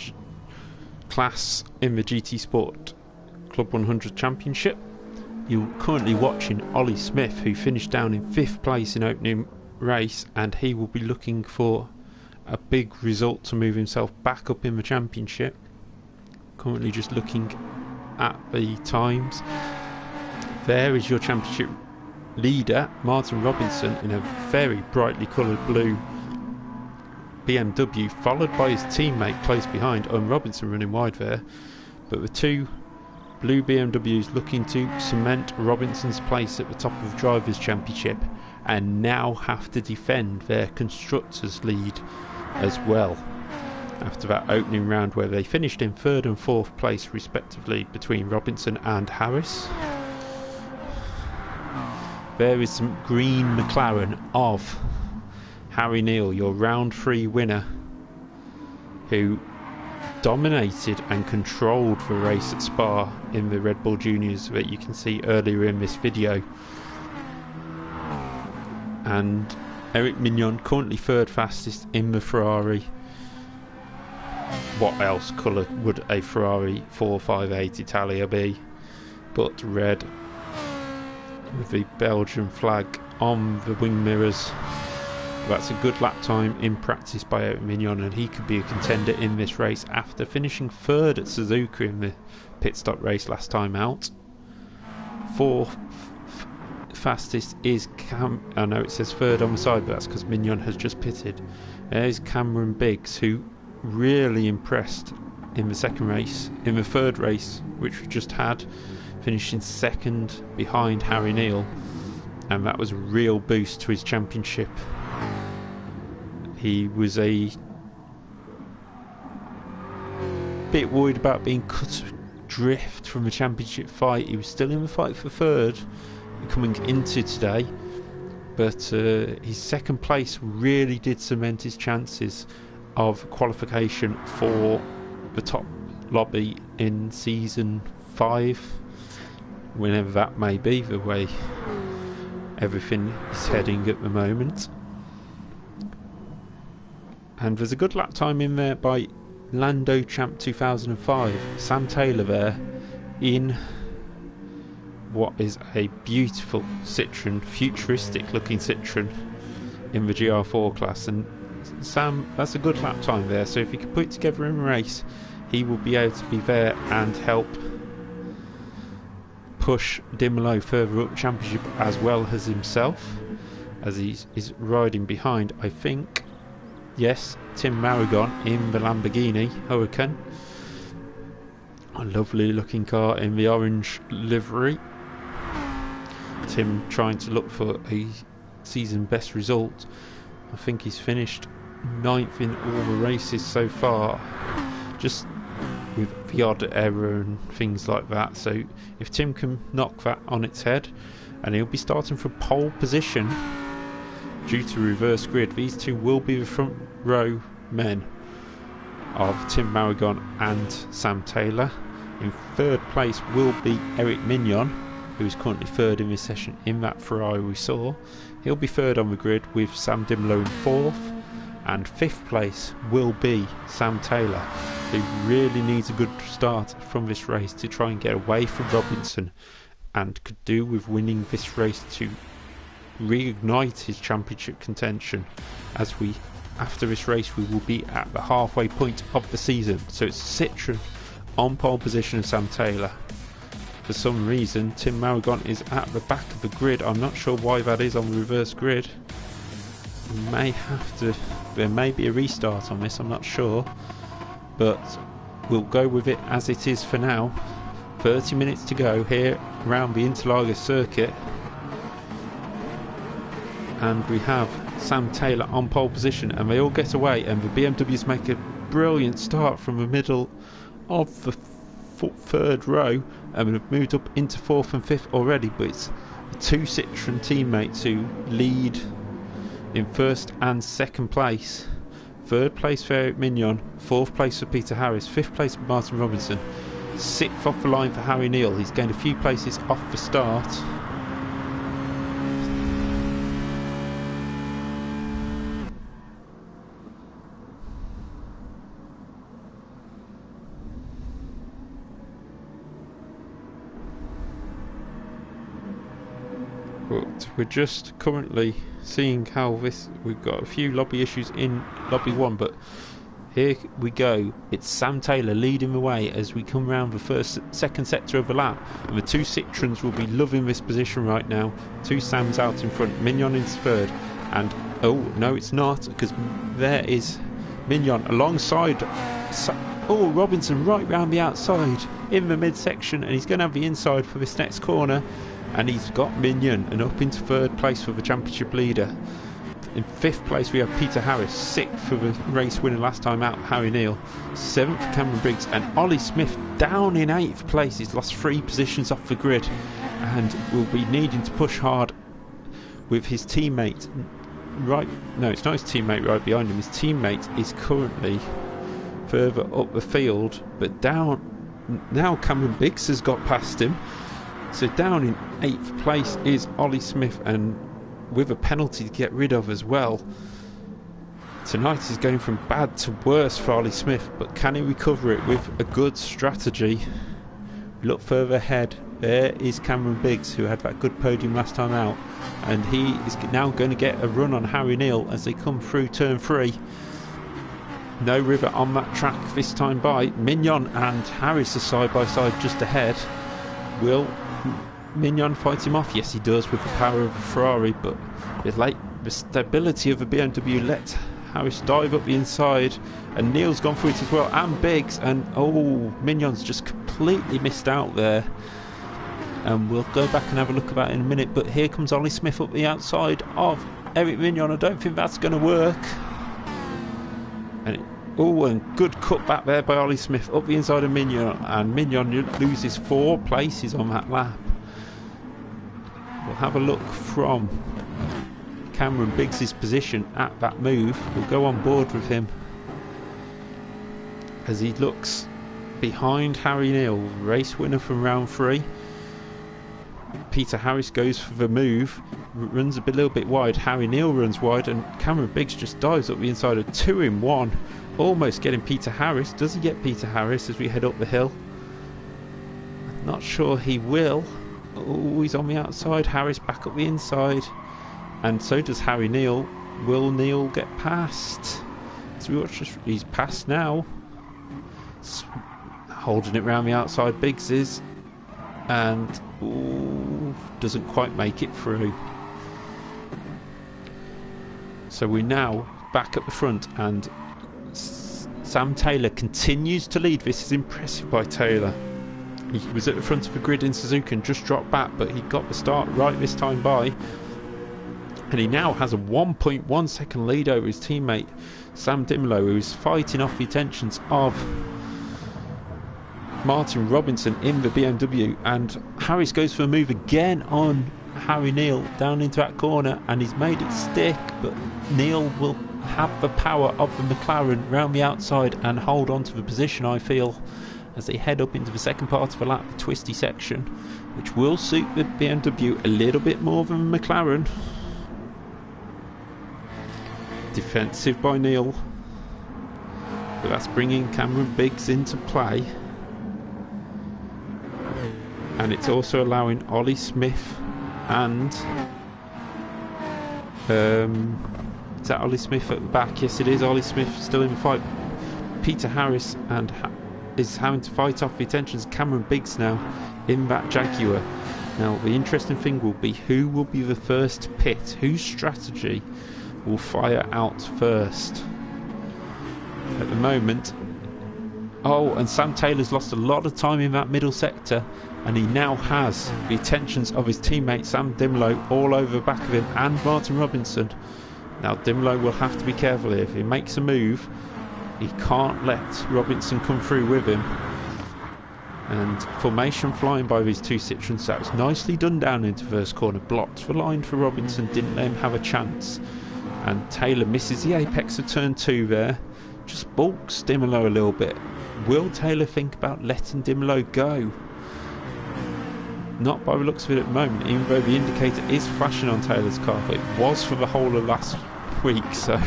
class in the GT Sport Club 100 Championship. You're currently watching Ollie Smith who finished down in fifth place in opening race and he will be looking for a big result to move himself back up in the championship. Currently just looking at the times. There is your championship leader, Martin Robinson, in a very brightly coloured blue BMW, followed by his teammate close behind, Owen Robinson running wide there. But the two blue BMWs looking to cement Robinson's place at the top of the Drivers' Championship and now have to defend their Constructors' lead as well. After that opening round where they finished in third and fourth place respectively between Robinson and Harris. There is some green McLaren of Harry Neal, your round three winner, who dominated and controlled the race at Spa in the Red Bull Juniors that you can see earlier in this video. And Eric Mignon currently third fastest in the Ferrari. What else colour would a Ferrari 458 Italia be but red with the Belgian flag on the wing mirrors. That's a good lap time in practice by Eric Mignon, and he could be a contender in this race after finishing third at Suzuka in the pit stop race last time out. Fourth fastest is Cam. Oh, I know it says third on the side, but that's because Mignon has just pitted. There's Cameron Biggs, who really impressed in the second race, in the third race, which we just had finishing second behind Harry Neal, and that was a real boost to his championship. He was a bit worried about being cut adrift from the championship fight. He was still in the fight for third coming into today, but uh, his second place really did cement his chances of qualification for the top lobby in season five whenever that may be, the way hmm. everything is heading at the moment. And there's a good lap time in there by Lando Champ 2005, Sam Taylor there in what is a beautiful Citroen, futuristic looking Citroen in the GR4 class. And Sam, that's a good lap time there. So if he can put it together in a race, he will be able to be there and help push Dimelo further up championship as well as himself as he's, he's riding behind I think. Yes Tim Maragon in the Lamborghini Huracan. A lovely looking car in the orange livery. Tim trying to look for a season best result. I think he's finished ninth in all the races so far. Just with the odd error and things like that. So if Tim can knock that on its head, and he'll be starting from pole position due to reverse grid, these two will be the front row men of Tim Maragon and Sam Taylor. In third place will be Eric Mignon, who is currently third in this session in that Ferrari we saw. He'll be third on the grid with Sam Dimelo in fourth and fifth place will be Sam Taylor, who really needs a good start from this race to try and get away from Robinson and could do with winning this race to reignite his championship contention as we after this race we will be at the halfway point of the season. So it's Citroen on pole position of Sam Taylor. For some reason Tim Maragon is at the back of the grid. I'm not sure why that is on the reverse grid. May have to there may be a restart on this I'm not sure but we'll go with it as it is for now 30 minutes to go here around the Interlagos circuit and we have Sam Taylor on pole position and they all get away and the BMWs make a brilliant start from the middle of the third row and have moved up into fourth and fifth already but it's two Citroen teammates who lead in first and second place. Third place for Eric Mignon, fourth place for Peter Harris, fifth place for Martin Robinson, sixth off the line for Harry Neal. He's gained a few places off the start. We're just currently seeing how this. We've got a few lobby issues in lobby one, but here we go. It's Sam Taylor leading the way as we come round the first, second sector of the lap. And the two Citroens will be loving this position right now. Two Sams out in front, Mignon in third, and oh no, it's not because there is Mignon alongside. Oh, Robinson right round the outside in the midsection, and he's going to have the inside for this next corner. And he's got Mignon and up into third place for the championship leader. In fifth place, we have Peter Harris. Sixth for the race winner last time out, Harry Neal. Seventh, for Cameron Biggs. And Ollie Smith down in eighth place. He's lost three positions off the grid and will be needing to push hard with his teammate right. No, it's not his teammate right behind him. His teammate is currently further up the field, but down now Cameron Biggs has got past him. So down in eighth place is Ollie Smith, and with a penalty to get rid of as well. Tonight is going from bad to worse for Ollie Smith, but can he recover it with a good strategy? Look further ahead. There is Cameron Biggs, who had that good podium last time out, and he is now going to get a run on Harry Neal as they come through turn three. No river on that track this time by. Mignon and Harris are side by side just ahead. Will Mignon fight him off? Yes, he does with the power of a Ferrari, but the, late, the stability of a BMW let Harris dive up the inside, and Neal's gone through it as well, and Biggs, and oh, Mignon's just completely missed out there. And we'll go back and have a look at that in a minute, but here comes Ollie Smith up the outside of Eric Mignon. I don't think that's going to work. And oh, and good cut back there by Ollie Smith up the inside of Mignon, and Mignon loses four places on that lap. We'll have a look from Cameron Biggs' position at that move. We'll go on board with him as he looks behind Harry Neal, race winner from round three. Peter Harris goes for the move, runs a bit, little bit wide. Harry Neal runs wide, and Cameron Biggs just dives up the inside of two in one, almost getting Peter Harris. Does he get Peter Harris as we head up the hill? Not sure he will. Oh, he's on the outside. Harris back up the inside, and so does Harry Neal. Will Neal get past? As we watch, this. he's past now. Holding it round the outside. Biggs is, and Ooh, doesn't quite make it through. So we're now back at the front and Sam Taylor continues to lead. This is impressive by Taylor. He was at the front of the grid in Suzuka and just dropped back, but he got the start right this time by. And he now has a 1.1 second lead over his teammate Sam Dimelo, who is fighting off the attentions of Martin Robinson in the BMW, and Harris goes for a move again on Harry Neal down into that corner, and he's made it stick, but Neal will have the power of the McLaren round the outside and hold on to the position, I feel, as they head up into the second part of the lap, the twisty section, which will suit the BMW a little bit more than McLaren. Defensive by Neal, but that's bringing Cameron Biggs into play and it's also allowing Ollie Smith and um, is that Ollie Smith at the back? Yes, it is. Ollie Smith still in the fight. Peter Harris and ha- is having to fight off the attentions. Of Cameron Biggs now in that Jaguar. Now the interesting thing will be who will be the first pit. Whose strategy will fire out first? At the moment, Oh, and Sam Taylor's lost a lot of time in that middle sector, and he now has the attentions of his teammate Sam Dimelo all over the back of him and Martin Robinson. Now, Dimelo will have to be careful here. If he makes a move, he can't let Robinson come through with him. And formation flying by these two Citroens. That was nicely done down into first corner. Blocked the line for Robinson, didn't let him have a chance. And Taylor misses the apex of turn two there. Just balks Dimelo a little bit. Will Taylor think about letting Dimelo go? Not by the looks of it at the moment, even though the indicator is flashing on Taylor's car, but it was for the whole of last week, so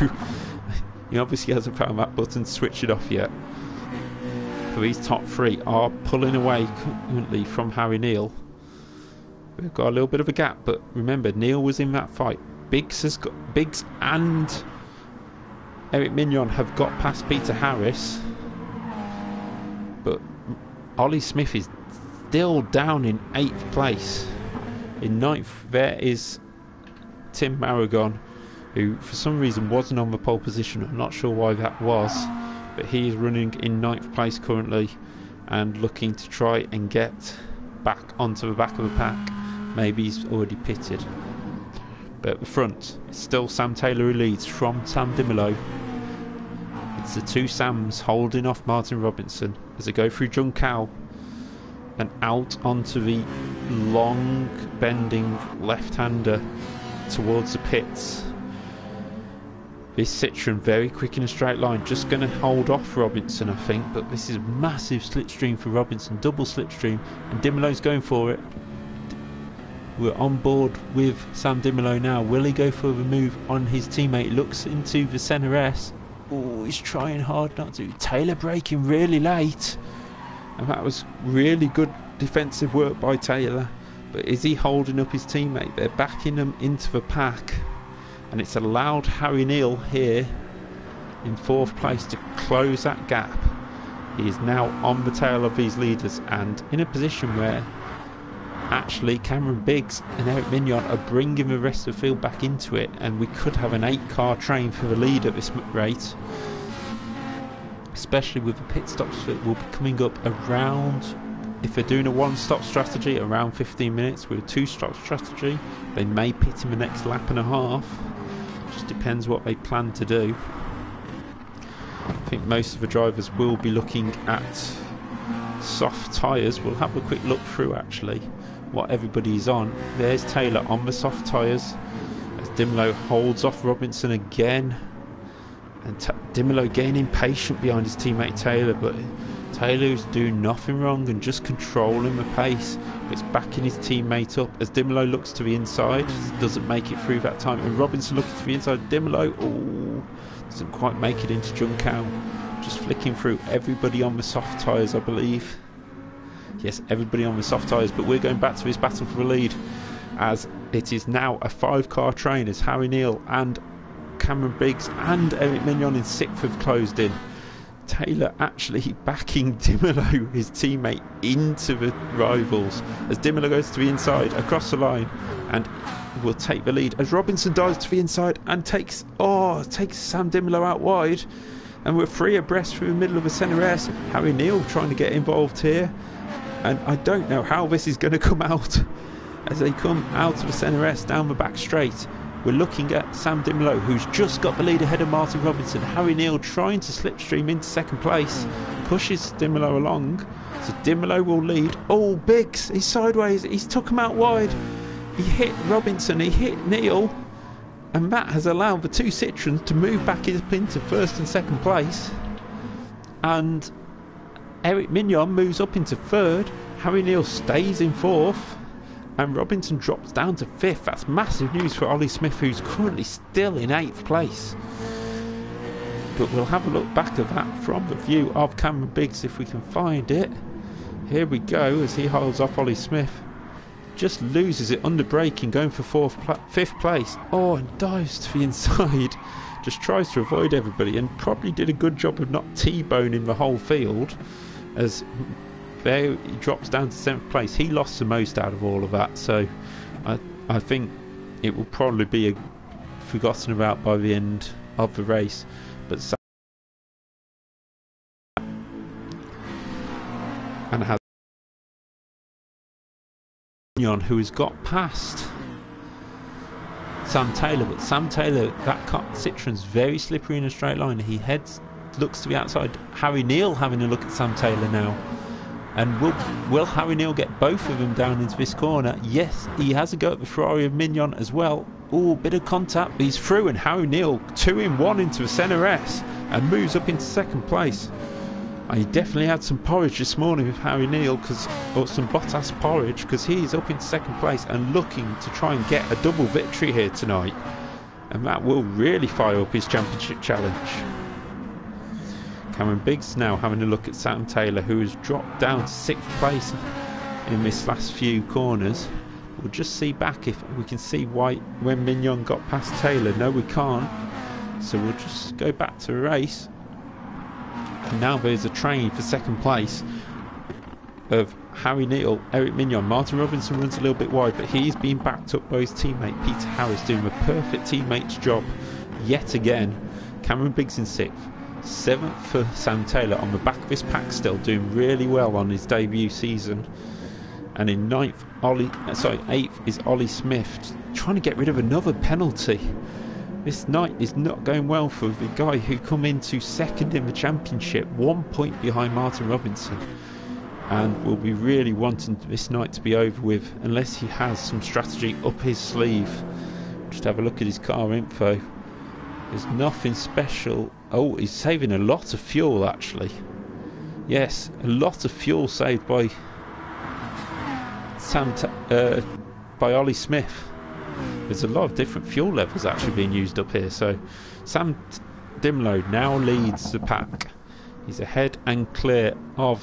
he obviously hasn't found that button to switch it off yet. For these top three are pulling away currently from Harry Neal. We've got a little bit of a gap, but remember, Neal was in that fight. Biggs has got Biggs and Eric Mignon have got past Peter Harris, but Ollie Smith is still down in eighth place. In ninth, there is Tim Maragon, who for some reason wasn't on the pole position. I'm not sure why that was, but he is running in ninth place currently and looking to try and get back onto the back of the pack. Maybe he's already pitted. But at the front, it's still Sam Taylor who leads from Sam Dimelo. It's the two Sams holding off Martin Robinson as they go through Junção and out onto the long bending left-hander towards the pits. This Citroen very quick in a straight line, just going to hold off Robinson I think, but this is a massive slipstream for Robinson, double slipstream, and Dimelo's going for it. We're on board with Sam Dimelo now. Will he go for the move on his teammate? Looks into the Senna S. Oh, he's trying hard not to. Taylor braking really late. And that was really good defensive work by Taylor. But is he holding up his teammate? They're backing him into the pack. And it's allowed Harry Neal here in fourth place to close that gap. He is now on the tail of these leaders and in a position where actually Cameron Biggs and Eric Mignon are bringing the rest of the field back into it and we could have an eight car train for the lead at this rate especially with the pit stops that will be coming up around if they're doing a one stop strategy around 15 minutes with a two stop strategy they may pit in the next lap and a half just depends what they plan to do I think most of the drivers will be looking at soft tyres we'll have a quick look through actually what everybody's on. There's Taylor on the soft tyres as Dimelo holds off Robinson again. And T Dimelo getting impatient behind his teammate Taylor, but Taylor's doing nothing wrong and just controlling the pace. It's backing his teammate up as Dimelo looks to the inside, doesn't make it through that time. And Robinson looking to the inside, Dimelo, oh, doesn't quite make it into Junção. Just flicking through everybody on the soft tyres, I believe. Yes, everybody on the soft tyres, but we're going back to his battle for the lead as it is now a five car train as Harry Neal and Cameron Biggs and Eric Mignon in sixth have closed in. Taylor actually backing Dimelo, his teammate, into the rivals. As Dimelo goes to the inside across the line and will take the lead. As Robinson dives to the inside and takes oh takes Sam Dimelo out wide. And we're three abreast through the middle of the Senna S. Harry Neal trying to get involved here. And I don't know how this is going to come out. As they come out of the Senna S down the back straight. We're looking at Sam Dimelo, who's just got the lead ahead of Martin Robinson. Harry Neal trying to slipstream into second place, pushes Dimelo along. So Dimelo will lead. Oh, Biggs, he's sideways. He's took him out wide. He hit Robinson, he hit Neal, and that has allowed the two Citroens to move back up into first and second place. And Eric Mignon moves up into third. Harry Neal stays in fourth. And Robinson drops down to fifth. That's massive news for Ollie Smith, who's currently still in eighth place. But we'll have a look back at that from the view of Cameron Biggs if we can find it. Here we go as he holds off Ollie Smith. Just loses it under braking, going for fourth, pl fifth place. Oh, and dives to the inside. Just tries to avoid everybody and probably did a good job of not T-boning the whole field as there he drops down to seventh place. He lost the most out of all of that, so I I think it will probably be forgotten about by the end of the race. But and has who has got past Sam Taylor, but Sam Taylor that car, Citroen's very slippery in a straight line. He heads looks to the outside. Harry Neal having a look at Sam Taylor now. And will will Harry Neal get both of them down into this corner? Yes, he has a go at the Ferrari of Mignon as well. Oh, bit of contact. He's through, and Harry Neal two in one into the Senna S and moves up into second place. Uh, I definitely had some porridge this morning with Harry Neal, because or some Bottas porridge, because he's up in second place and looking to try and get a double victory here tonight. And that will really fire up his championship challenge. Cameron Biggs now having a look at Sam Taylor, who has dropped down to sixth place in this last few corners. We'll just see back if we can see why when Mignon got past Taylor. No, we can't. So we'll just go back to race. And now there's a train for second place of Harry Neal, Eric Mignon. Martin Robinson runs a little bit wide, but he's been backed up by his teammate Peter Harris, doing a perfect teammate's job yet again. Cameron Biggs in sixth. Seventh for Sam Taylor on the back of his pack still, doing really well on his debut season. And in ninth, Ollie, uh, sorry, eighth is Ollie Smith, trying to get rid of another penalty. This night is not going well for the guy who come into second in the championship, one point behind Martin Robinson and will be really wanting this night to be over with unless he has some strategy up his sleeve. Just have a look at his car info. There's nothing special. Oh, he's saving a lot of fuel actually. Yes, a lot of fuel saved by Sam uh, by Ollie Smith. There's a lot of different fuel levels actually being used up here. So Sam Dimelo now leads the pack. He's ahead and clear of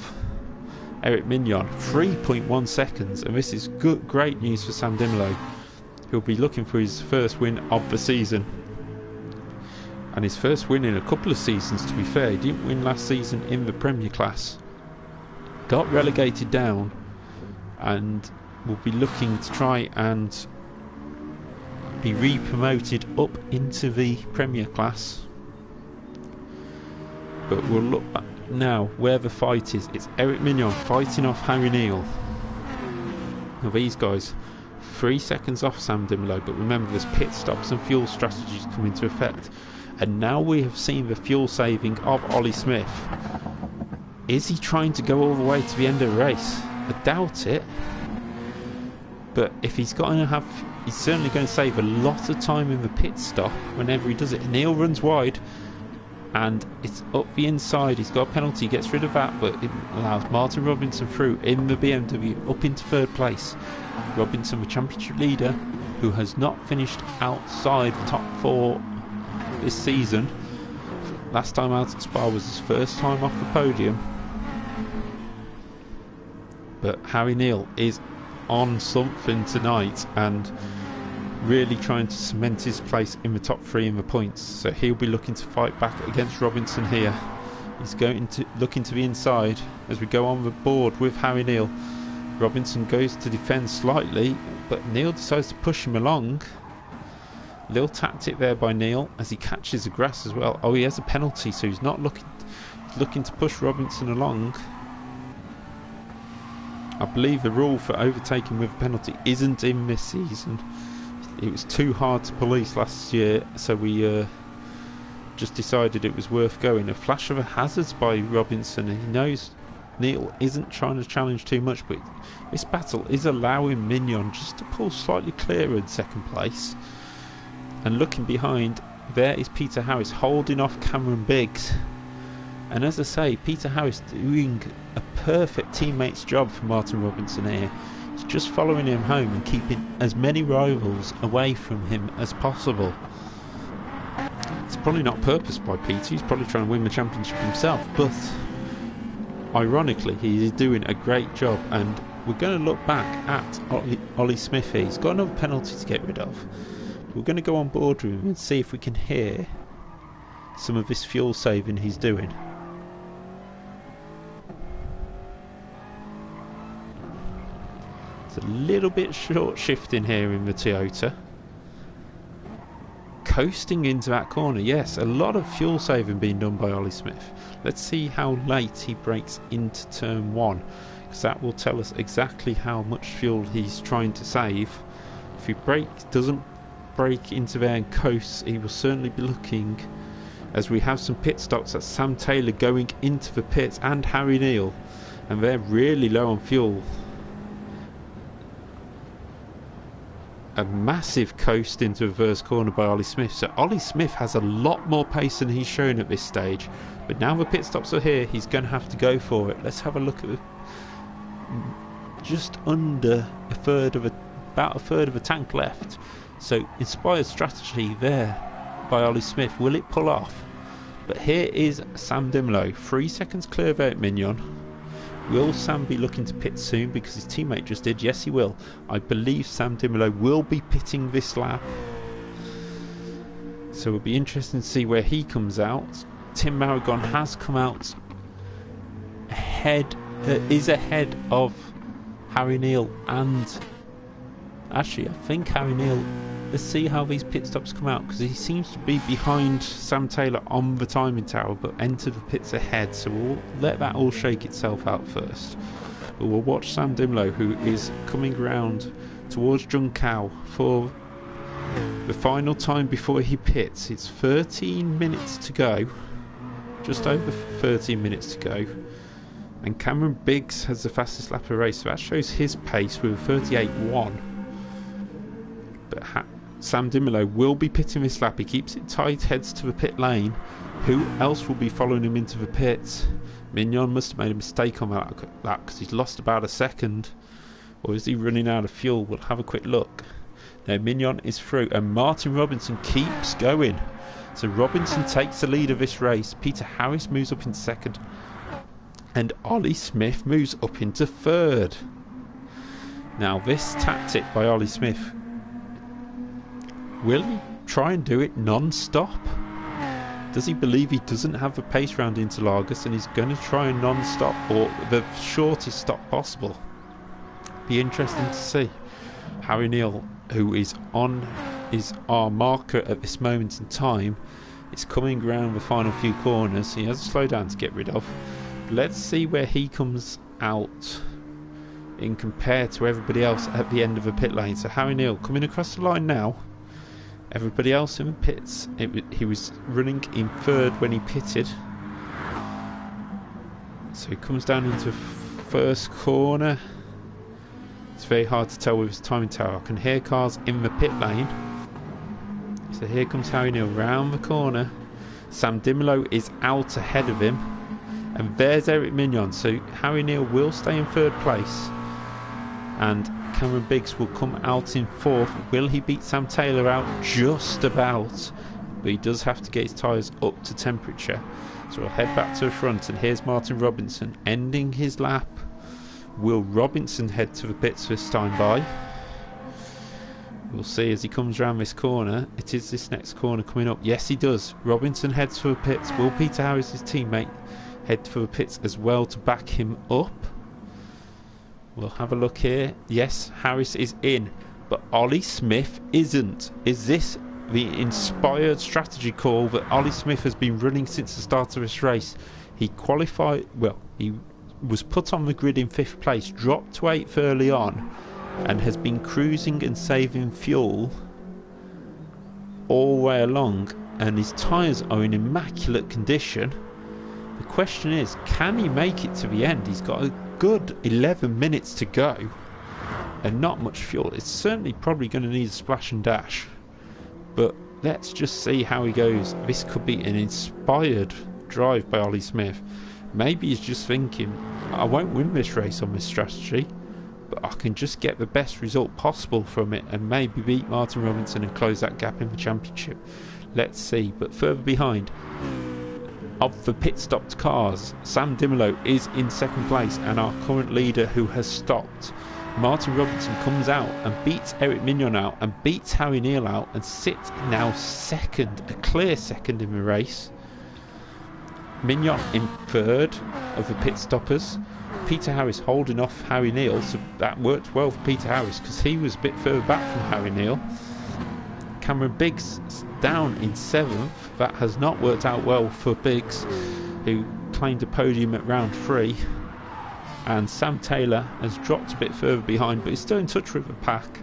Eric Mignon, 3.1 seconds, and this is good, great news for Sam Dimelo. who'll be looking for his first win of the season. And his first win in a couple of seasons, to be fair. He didn't win last season in the Premier class. Got relegated down, and will be looking to try and be re-promoted up into the Premier class. But we'll look now where the fight is. It's Eric Mignon fighting off Harry Neal. Now these guys, three seconds off Sam Dimelo, but remember there's pit stops and fuel strategies come into effect. And now we have seen the fuel saving of Ollie Smith. Is he trying to go all the way to the end of the race? I doubt it. But if he's going to have, he's certainly going to save a lot of time in the pit stop whenever he does it. Neal runs wide, and it's up the inside. He's got a penalty, gets rid of that, but it allows Martin Robinson through in the BMW up into third place. Robinson, the championship leader, who has not finished outside the top four this season. Last time out at Spa was his first time off the podium. But Harry Neal is on something tonight and really trying to cement his place in the top three in the points. So he'll be looking to fight back against Robinson here. He's going to looking to the inside as we go on the board with Harry Neal. Robinson goes to defend slightly, but Neal decides to push him along. Little tactic there by Neal as he catches the grass as well. Oh, he has a penalty, so he's not looking looking to push Robinson along. I believe the rule for overtaking with a penalty isn't in this season it was too hard to police last year, so we uh, just decided it was worth going. A flash of a hazards by Robinson, he knows Neal isn't trying to challenge too much, but this battle is allowing Mignon just to pull slightly clearer in second place. And looking behind, there is Peter Harris holding off Cameron Biggs. And as I say, Peter Harris doing a perfect teammate's job for Martin Robinson here He's just following him home and keeping as many rivals away from him as possible. It's probably not purposed by Peter, he's probably trying to win the championship himself, but ironically, he is doing a great job. And we're going to look back at Ollie, Ollie Smith here. He's got another penalty to get rid of. We're going to go on board with him and see if we can hear some of this fuel saving he's doing. It's a little bit short shifting here in the Toyota. Coasting into that corner, yes, a lot of fuel saving being done by Ollie Smith. Let's see how late he brakes into turn one, because that will tell us exactly how much fuel he's trying to save. If he brake doesn't brake into there and coasts, he will certainly be looking as we have some pit stops at Sam Taylor going into the pits and Harry Neal and they're really low on fuel a massive coast into reverse corner by Ollie Smith. So Ollie Smith has a lot more pace than he's shown at this stage. But now the pit stops are here, he's going to have to go for it. Let's have a look at just under a third of a about a third of a tank left. So inspired strategy there by Ollie Smith. Will it pull off? But here is Sam Dimelo, three seconds clear of Out Mignon. Will Sam be looking to pit soon because his teammate just did? Yes, he will. I believe Sam Dimelo will be pitting this lap. So it'll be interesting to see where he comes out. Tim Maragon has come out ahead, uh, is ahead of Harry Neal and actually I think Harry Neal let's see how these pit stops come out because he seems to be behind Sam Taylor on the timing tower but entered the pits ahead. So we'll let that all shake itself out first. But we'll watch Sam Dimelo who is coming round towards Junção for the final time before he pits. It's 13 minutes to go just over 13 minutes to go. And Cameron Biggs has the fastest lap of the race so that shows his pace with a 38.1 but Sam Dimelo will be pitting this lap. He keeps it tight, heads to the pit lane. Who else will be following him into the pits? Mignon must have made a mistake on that because he's lost about a second. Or is he running out of fuel? We'll have a quick look. Now Mignon is through and Martin Robinson keeps going. So Robinson takes the lead of this race. Peter Harris moves up in second. And Ollie Smith moves up into third. Now this tactic by Ollie Smith Will he try and do it non-stop? Does he believe he doesn't have the pace round Interlagos and he's going to try and non-stop or the shortest stop possible? Be interesting to see. Harry Neal, who is on is our marker at this moment in time, is coming around the final few corners. He has a slowdown to get rid of. Let's see where he comes out in compared to everybody else at the end of the pit lane. So Harry Neal coming across the line now. Everybody else in pits, it, he was running in third when he pitted. So he comes down into first corner. It's very hard to tell with his timing tower. I can hear cars in the pit lane. So here comes Harry Neal round the corner. Sam Dimelo is out ahead of him. And there's Eric Mignon. So Harry Neal will stay in third place. And Cameron Biggs will come out in fourth. Will he beat Sam Taylor out? Just about. But he does have to get his tyres up to temperature. So we'll head back to the front and here's Martin Robinson ending his lap. Will Robinson head to the pits this time by? We'll see as he comes around this corner. It is this next corner coming up. Yes, he does. Robinson heads for the pits. Will Peter Harris, his teammate, head for the pits as well to back him up? We'll have a look here. Yes, Harris is in, but Ollie Smith isn't. Is this the inspired strategy call that Ollie Smith has been running since the start of this race? He qualified, well, he was put on the grid in fifth place, dropped to eighth early on, and has been cruising and saving fuel all the way along, and his tyres are in immaculate condition. The question is, can he make it to the end? He's got a good 11 minutes to go and not much fuel. It's certainly probably going to need a splash and dash. But let's just see how he goes. This could be an inspired drive by Ollie Smith. Maybe he's just thinking, I won't win this race on this strategy, but I can just get the best result possible from it and maybe beat Martin Robinson and close that gap in the championship. Let's see. But further behind, of the pit stopped cars, Sam Dimelo is in second place and our current leader who has stopped. Martin Robinson comes out and beats Eric Mignon out and beats Harry Neal out and sits now second, a clear second in the race. Mignon in third of the pit stoppers. Peter Harris holding off Harry Neal, so that worked well for Peter Harris because he was a bit further back from Harry Neal. Cameron Biggs down in seventh. That has not worked out well for Biggs, who claimed a podium at round three. And Sam Taylor has dropped a bit further behind, but he's still in touch with the pack.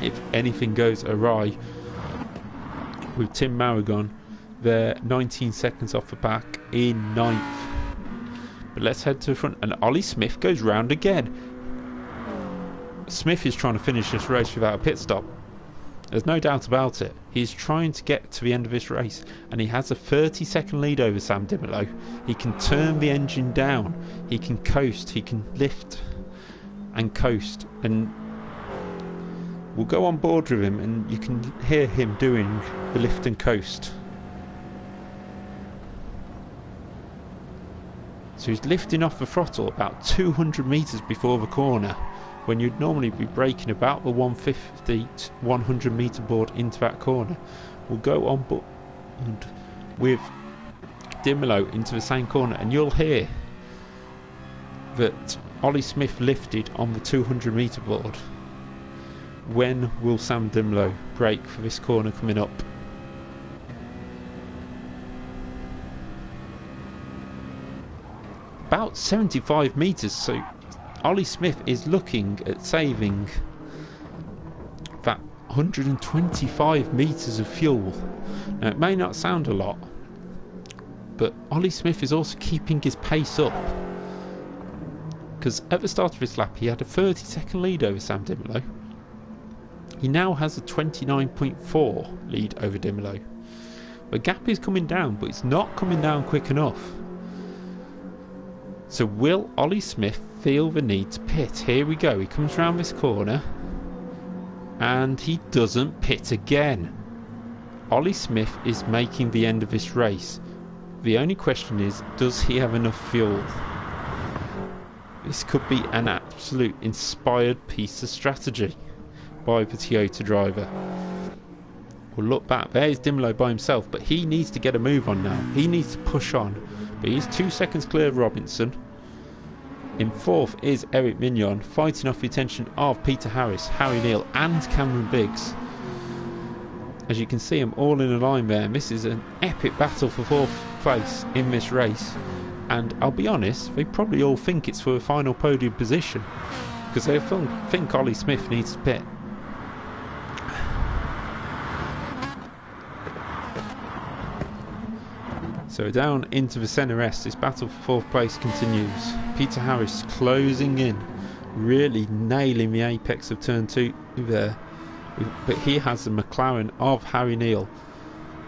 If anything goes awry with Tim Maragon, they're 19 seconds off the pack in ninth. But let's head to the front, and Ollie Smith goes round again. Smith is trying to finish this race without a pit stop. There's no doubt about it. He's trying to get to the end of this race and he has a 30 second lead over Sam Dimelo. He can turn the engine down, he can coast, he can lift and coast and we'll go on board with him and you can hear him doing the lift and coast. So he's lifting off the throttle about 200 metres before the corner when you'd normally be braking about the 150 100 metre board into that corner. We'll go on board with Dimelo into the same corner and you'll hear that Ollie Smith lifted on the 200 metre board. When will Sam Dimelo brake for this corner coming up? About 75 metres, so Ollie Smith is looking at saving that 125 metres of fuel. Now, it may not sound a lot, but Ollie Smith is also keeping his pace up because at the start of his lap he had a 30 second lead over Sam Dimelo. He now has a 29.4 lead over Dimelo. The gap is coming down, but it's not coming down quick enough. So will Ollie Smith the need to pit? Here we go. He comes around this corner and he doesn't pit again. Ollie Smith is making the end of this race. The only question is, does he have enough fuel? This could be an absolute inspired piece of strategy by the Toyota driver. We'll look back. There's Dimelo by himself, but he needs to get a move on now. He needs to push on. But he's two seconds clear of Robinson. In fourth is Eric Mignon, fighting off the attention of Peter Harris, Harry Neal, and Cameron Biggs. As you can see them all in a line there, and this is an epic battle for fourth place in this race and I'll be honest, they probably all think it's for a final podium position because they think Ollie Smith needs to pit. So down into the centre rest, this battle for fourth place continues. Peter Harris closing in, really nailing the apex of turn two there. But he has the McLaren of Harry Neal,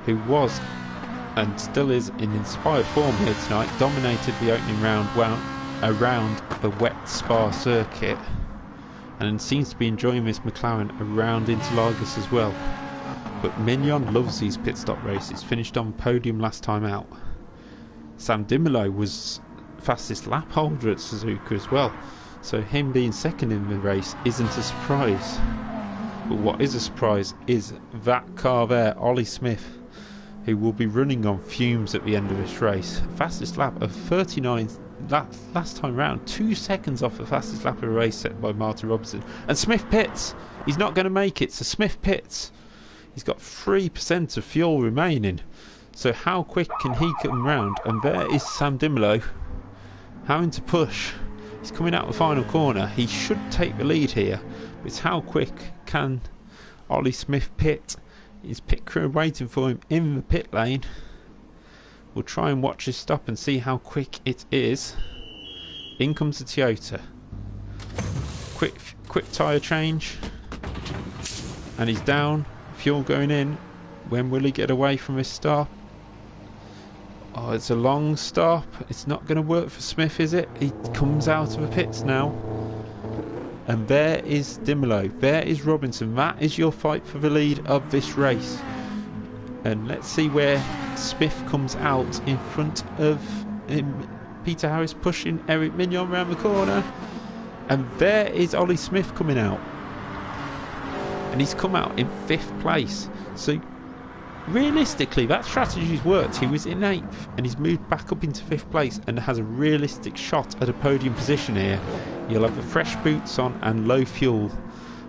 who was and still is in inspired form here tonight, dominated the opening round well around the wet Spa circuit and seems to be enjoying this McLaren around Interlagos as well. But Mignon loves these pit stop races, finished on podium last time out. Sam Dimelo was fastest lap holder at Suzuka as well, so him being second in the race isn't a surprise. But what is a surprise is that car there, Ollie Smith, who will be running on fumes at the end of this race. Fastest lap of 39 last, last time round, two seconds off the fastest lap of the race set by Martin Robinson. And Smith pits. He's not going to make it, so Smith pits. He's got 3% of fuel remaining. So how quick can he come round? And there is Sam Dimelo having to push. He's coming out the final corner. He should take the lead here. But it's how quick can Ollie Smith pit? His pit crew waiting for him in the pit lane. We'll try and watch his stop and see how quick it is. In comes the Toyota. Quick, quick tyre change. And he's down. Fuel going in. When will he get away from his stop? Oh, it's a long stop. It's not going to work for Smith, is it? He comes out of the pits now. And there is Dimelo. There is Robinson. That is your fight for the lead of this race. And let's see where Smith comes out in front of him. Peter Harris pushing Eric Mignon around the corner. And there is Ollie Smith coming out. And he's come out in fifth place. So realistically, that strategy's worked. He was in eighth and he's moved back up into fifth place and has a realistic shot at a podium position here. You'll have the fresh boots on and low fuel,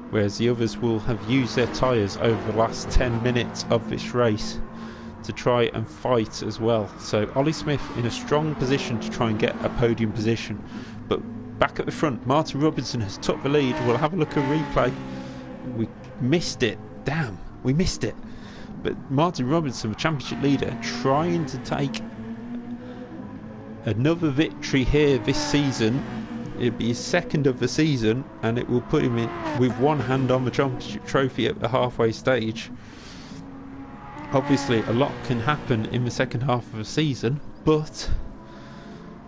whereas the others will have used their tyres over the last 10 minutes of this race to try and fight as well. So Ollie Smith in a strong position to try and get a podium position. But back at the front, Martin Robinson has took the lead. We'll have a look at replay. We missed it. Damn, we missed it. But Martin Robinson, the championship leader, trying to take another victory here this season It'll be his second of the season, and it will put him in with one hand on the championship trophy at the halfway stage. Obviously, a lot can happen in the second half of the season, but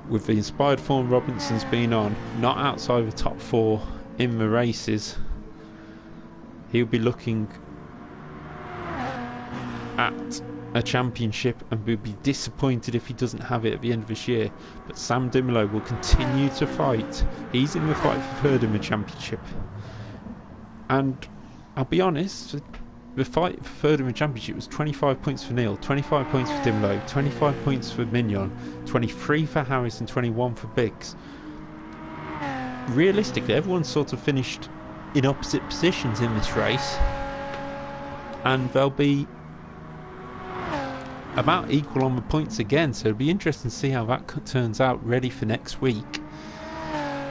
with the inspired form Robinson's been on, not outside the top four in the races, he'll be looking at a championship and would be disappointed if he doesn't have it at the end of this year. But Sam Dimelo will continue to fight. He's in the fight for the championship. And I'll be honest, the fight for the championship was 25 points for Neal, 25 points for Dimelo, 25 points for Mignon, 23 for Harris, and 21 for Biggs. Realistically, everyone sort of finished in opposite positions in this race, and they'll be about equal on the points again. So it'll be interesting to see how that turns out. Ready for next week.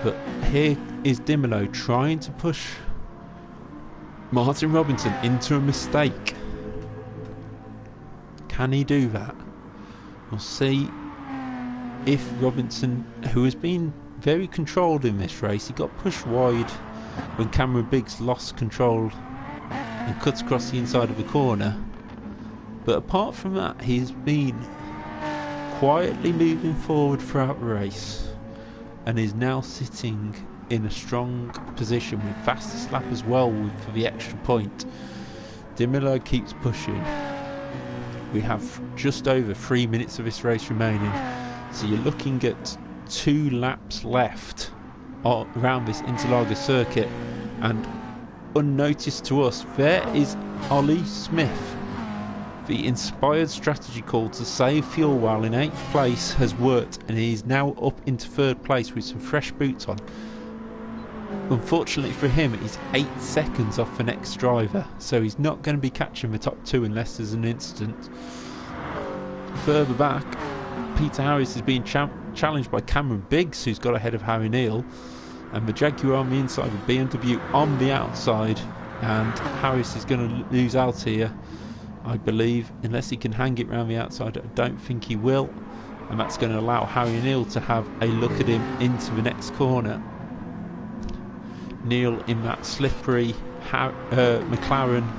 But here is Dimelo trying to push Martin Robinson into a mistake. Can he do that? We'll see if Robinson, who has been very controlled in this race, he got pushed wide when Cameron Biggs lost control and cuts across the inside of the corner. But apart from that, he's been quietly moving forward throughout the race and is now sitting in a strong position with fastest lap as well for the extra point. Dimelo keeps pushing. We have just over three minutes of this race remaining, so you're looking at two laps left around this Interlagos circuit, and unnoticed to us, there is Ollie Smith the inspired strategy call to save fuel while in 8th place has worked and he is now up into 3rd place with some fresh boots on. Unfortunately for him, he's 8 seconds off the next driver, so he's not going to be catching the top 2 unless there's an incident. Further back, Peter Harris is being cha challenged by Cameron Biggs, who's got ahead of Harry Neal, and the Jaguar on the inside the BMW on the outside, and Harris is going to lose out here I believe, unless he can hang it round the outside. I don't think he will, and that's going to allow Harry Neal to have a look at him into the next corner. Neal in that slippery uh, McLaren.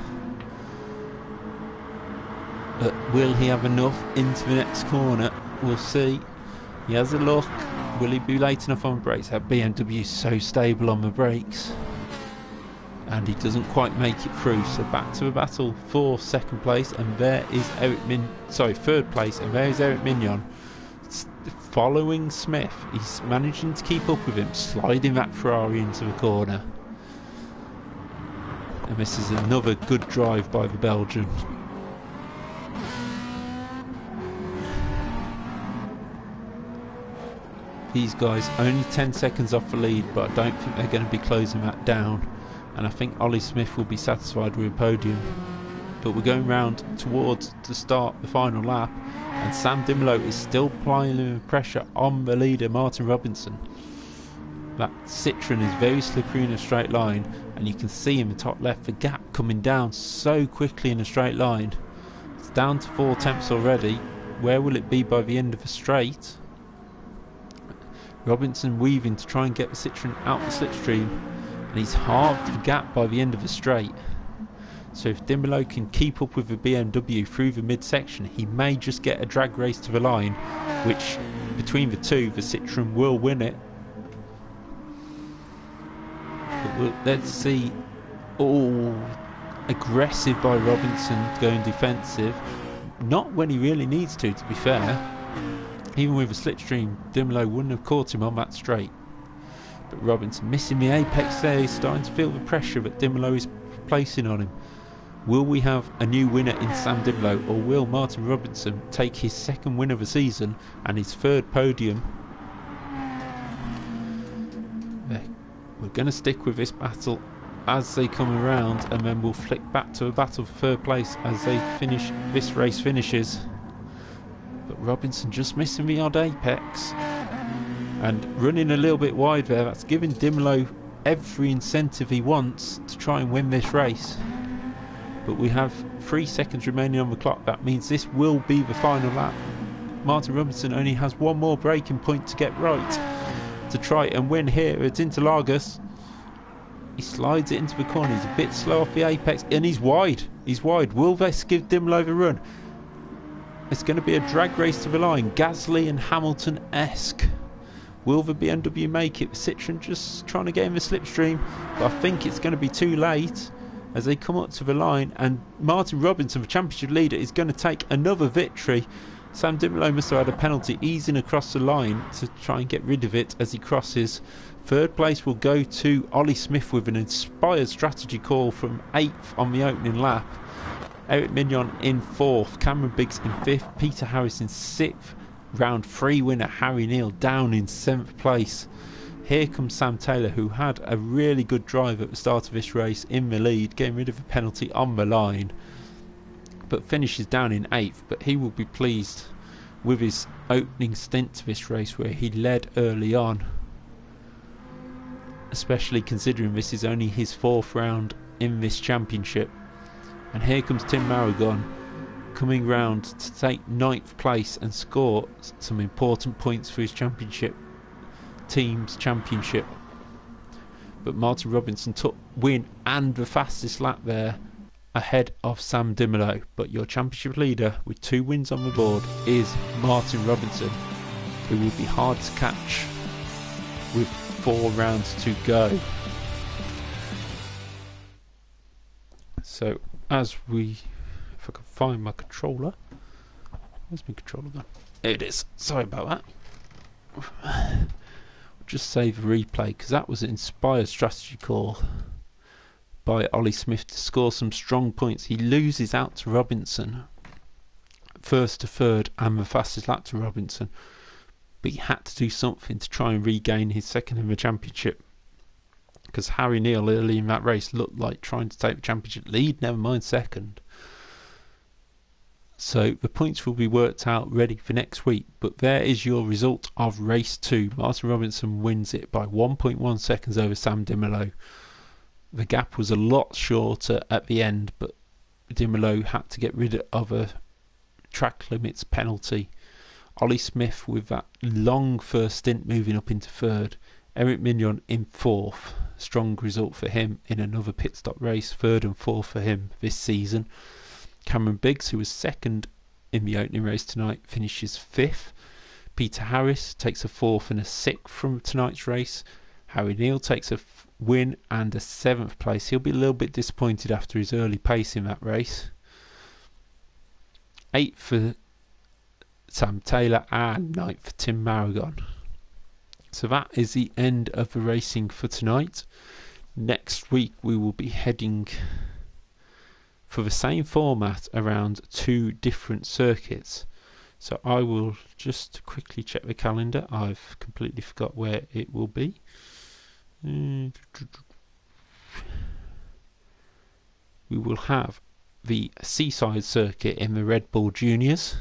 But will he have enough into the next corner? We'll see. He has a look. Will he be late enough on brakes? That BMW is so stable on the brakes and he doesn't quite make it through. So back to the battle for second place, and there is Eric Min. Sorry, third place, and there is Eric Mignon following Smith. He's managing to keep up with him, sliding that Ferrari into the corner. And this is another good drive by the Belgian. These guys only 10 seconds off the lead, but I don't think they're going to be closing that down and I think Ollie Smith will be satisfied with a podium. But we're going round towards the start the final lap, and Sam Dimelo is still applying pressure on the leader Martin Robinson. That Citroen is very slippery in a straight line, and you can see in the top left the gap coming down so quickly in a straight line. It's down to four tenths already. Where will it be by the end of the straight? Robinson weaving to try and get the Citroen out the slipstream and he's halved the gap by the end of the straight. So if Dimelo can keep up with the BMW through the midsection, he may just get a drag race to the line, which between the two, the Citroen will win it. But we'll, let's see. All aggressive by Robinson going defensive. Not when he really needs to, to be fair. Even with a slipstream, Dimelo wouldn't have caught him on that straight. But Robinson missing the apex there. He's starting to feel the pressure that Dimelo is placing on him. Will we have a new winner in Sam Dimelo or will Martin Robinson take his second win of the season and his third podium? We're going to stick with this battle as they come around and then we'll flick back to a battle for third place as they finish this race finishes. But Robinson just missing the odd apex and running a little bit wide there. That's giving Dimelo every incentive he wants to try and win this race. But we have three seconds remaining on the clock. That means this will be the final lap. Martin Robinson only has one more braking point to get right to try and win here at Interlagos. He slides it into the corner. He's a bit slow off the apex and he's wide. He's wide. Will this give Dimelo the run it's going to be a drag race to the line Gasly and Hamilton-esque Will the BMW make it? Citroen just trying to get in the slipstream, but I think it's going to be too late. as they come up to the line, and Martin Robinson, the championship leader, is going to take another victory. Sam Dimelo must have had a penalty easing across the line to try and get rid of it as he crosses. Third place will go to Ollie Smith with an inspired strategy call from eighth on the opening lap. Eric Mignon in fourth, Cameron Biggs in fifth, Peter Harris in sixth, round three winner Harry Neal down in seventh place. Here comes Sam Taylor, who had a really good drive at the start of this race in the lead, getting rid of a penalty on the line, but finishes down in eighth. But he will be pleased with his opening stint to this race where he led early on, especially considering this is only his fourth round in this championship. And here comes Tim Maragon coming round to take ninth place and score some important points for his championship team's championship. But Martin Robinson took win and the fastest lap there ahead of Sam Dimelo. But your championship leader with two wins on the board is Martin Robinson, who will be hard to catch with four rounds to go. So as we if I can find my controller. Where's my controller gone? There it is. Sorry about that. Just save the replay because that was an inspired strategy call by Ollie Smith to score some strong points. He loses out to Robinson, first to third, and the fastest lap to Robinson. But he had to do something to try and regain his second in the championship. Because Harry Neal early in that race looked like trying to take the championship lead, never mind second. So the points will be worked out ready for next week. But there is your result of race two. Martin Robinson wins it by 1.1 seconds over Sam Dimelo. The gap was a lot shorter at the end, but Dimelo had to get rid of a track limits penalty. Ollie Smith with that long first stint moving up into third. Eric Mignon in fourth. Strong result for him in another pit stop race. Third and fourth for him this season. Cameron Biggs, who was second in the opening race tonight, finishes fifth. Peter Harris takes a fourth and a sixth from tonight's race. Harry Neal takes a f- win and a seventh place. He'll be a little bit disappointed after his early pace in that race. Eighth for Sam Taylor and ninth for Tim Maragon. So that is the end of the racing for tonight. Next week we will be heading for the same format around two different circuits. So I will just quickly check the calendar. I've completely forgot where it will be. We will have the Seaside Circuit in the Red Bull Juniors,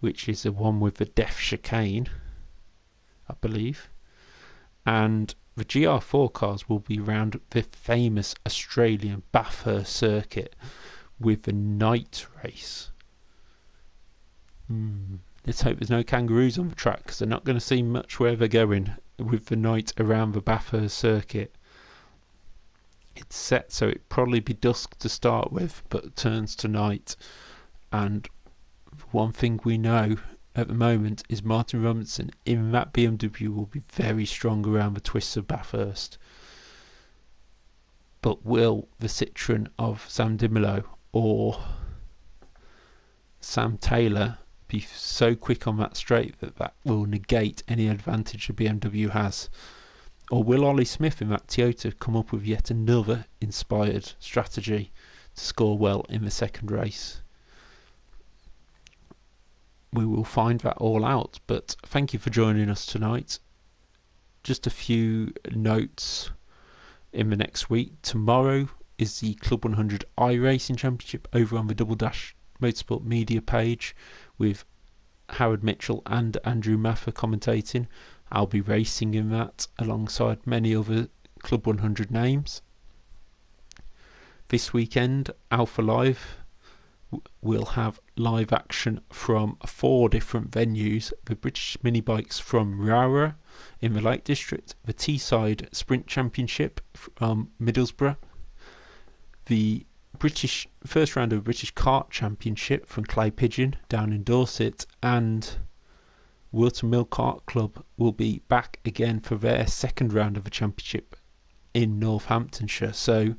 which is the one with the Death Chicane, I believe. And the GR4 cars will be around the famous Australian Bathurst circuit with the night race. Hmm. Let's hope there's no kangaroos on the track because they're not going to see much where they're going with the night around the Bathurst circuit. It's set so it probably be dusk to start with, but turns to night. And one thing we know at the moment is Martin Robinson in that BMW will be very strong around the twists of Bathurst. But will the Citroen of Sam Dimelo or Sam Taylor be so quick on that straight that that will negate any advantage the BMW has? Or will Ollie Smith in that Toyota come up with yet another inspired strategy to score well in the second race? We will find that all out. But thank you for joining us tonight. Just a few notes in the next week. Tomorrow is the Club 100 iRacing Championship over on the Double Dash Motorsport Media page with Howard Mitchell and Andrew Maffer commentating. I'll be racing in that alongside many other Club 100 names. This weekend, Alpha Live will have live action from four different venues the British mini bikes from Rowrah in the Lake District, the Teesside Sprint Championship from Middlesbrough, the British first round of the British Kart Championship from Clay Pigeon down in Dorset, and Whilton Mill Kart Club will be back again for their second round of the championship in Northamptonshire. So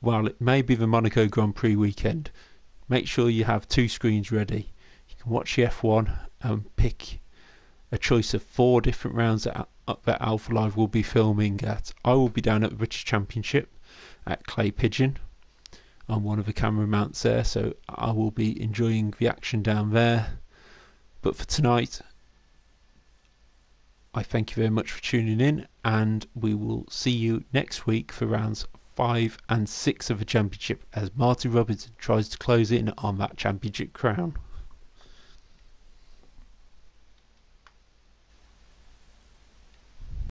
while it may be the Monaco Grand Prix weekend, make sure you have two screens ready. You can watch the F1 and pick a choice of four different rounds that, uh, that Alpha Live will be filming at. I will be down at the British Championship at Clay Pigeon. I'm one of the camera mounts there, so I will be enjoying the action down there. But for tonight, I thank you very much for tuning in, and we will see you next week for rounds five and six of the championship as Martin Robinson tries to close in on that championship crown.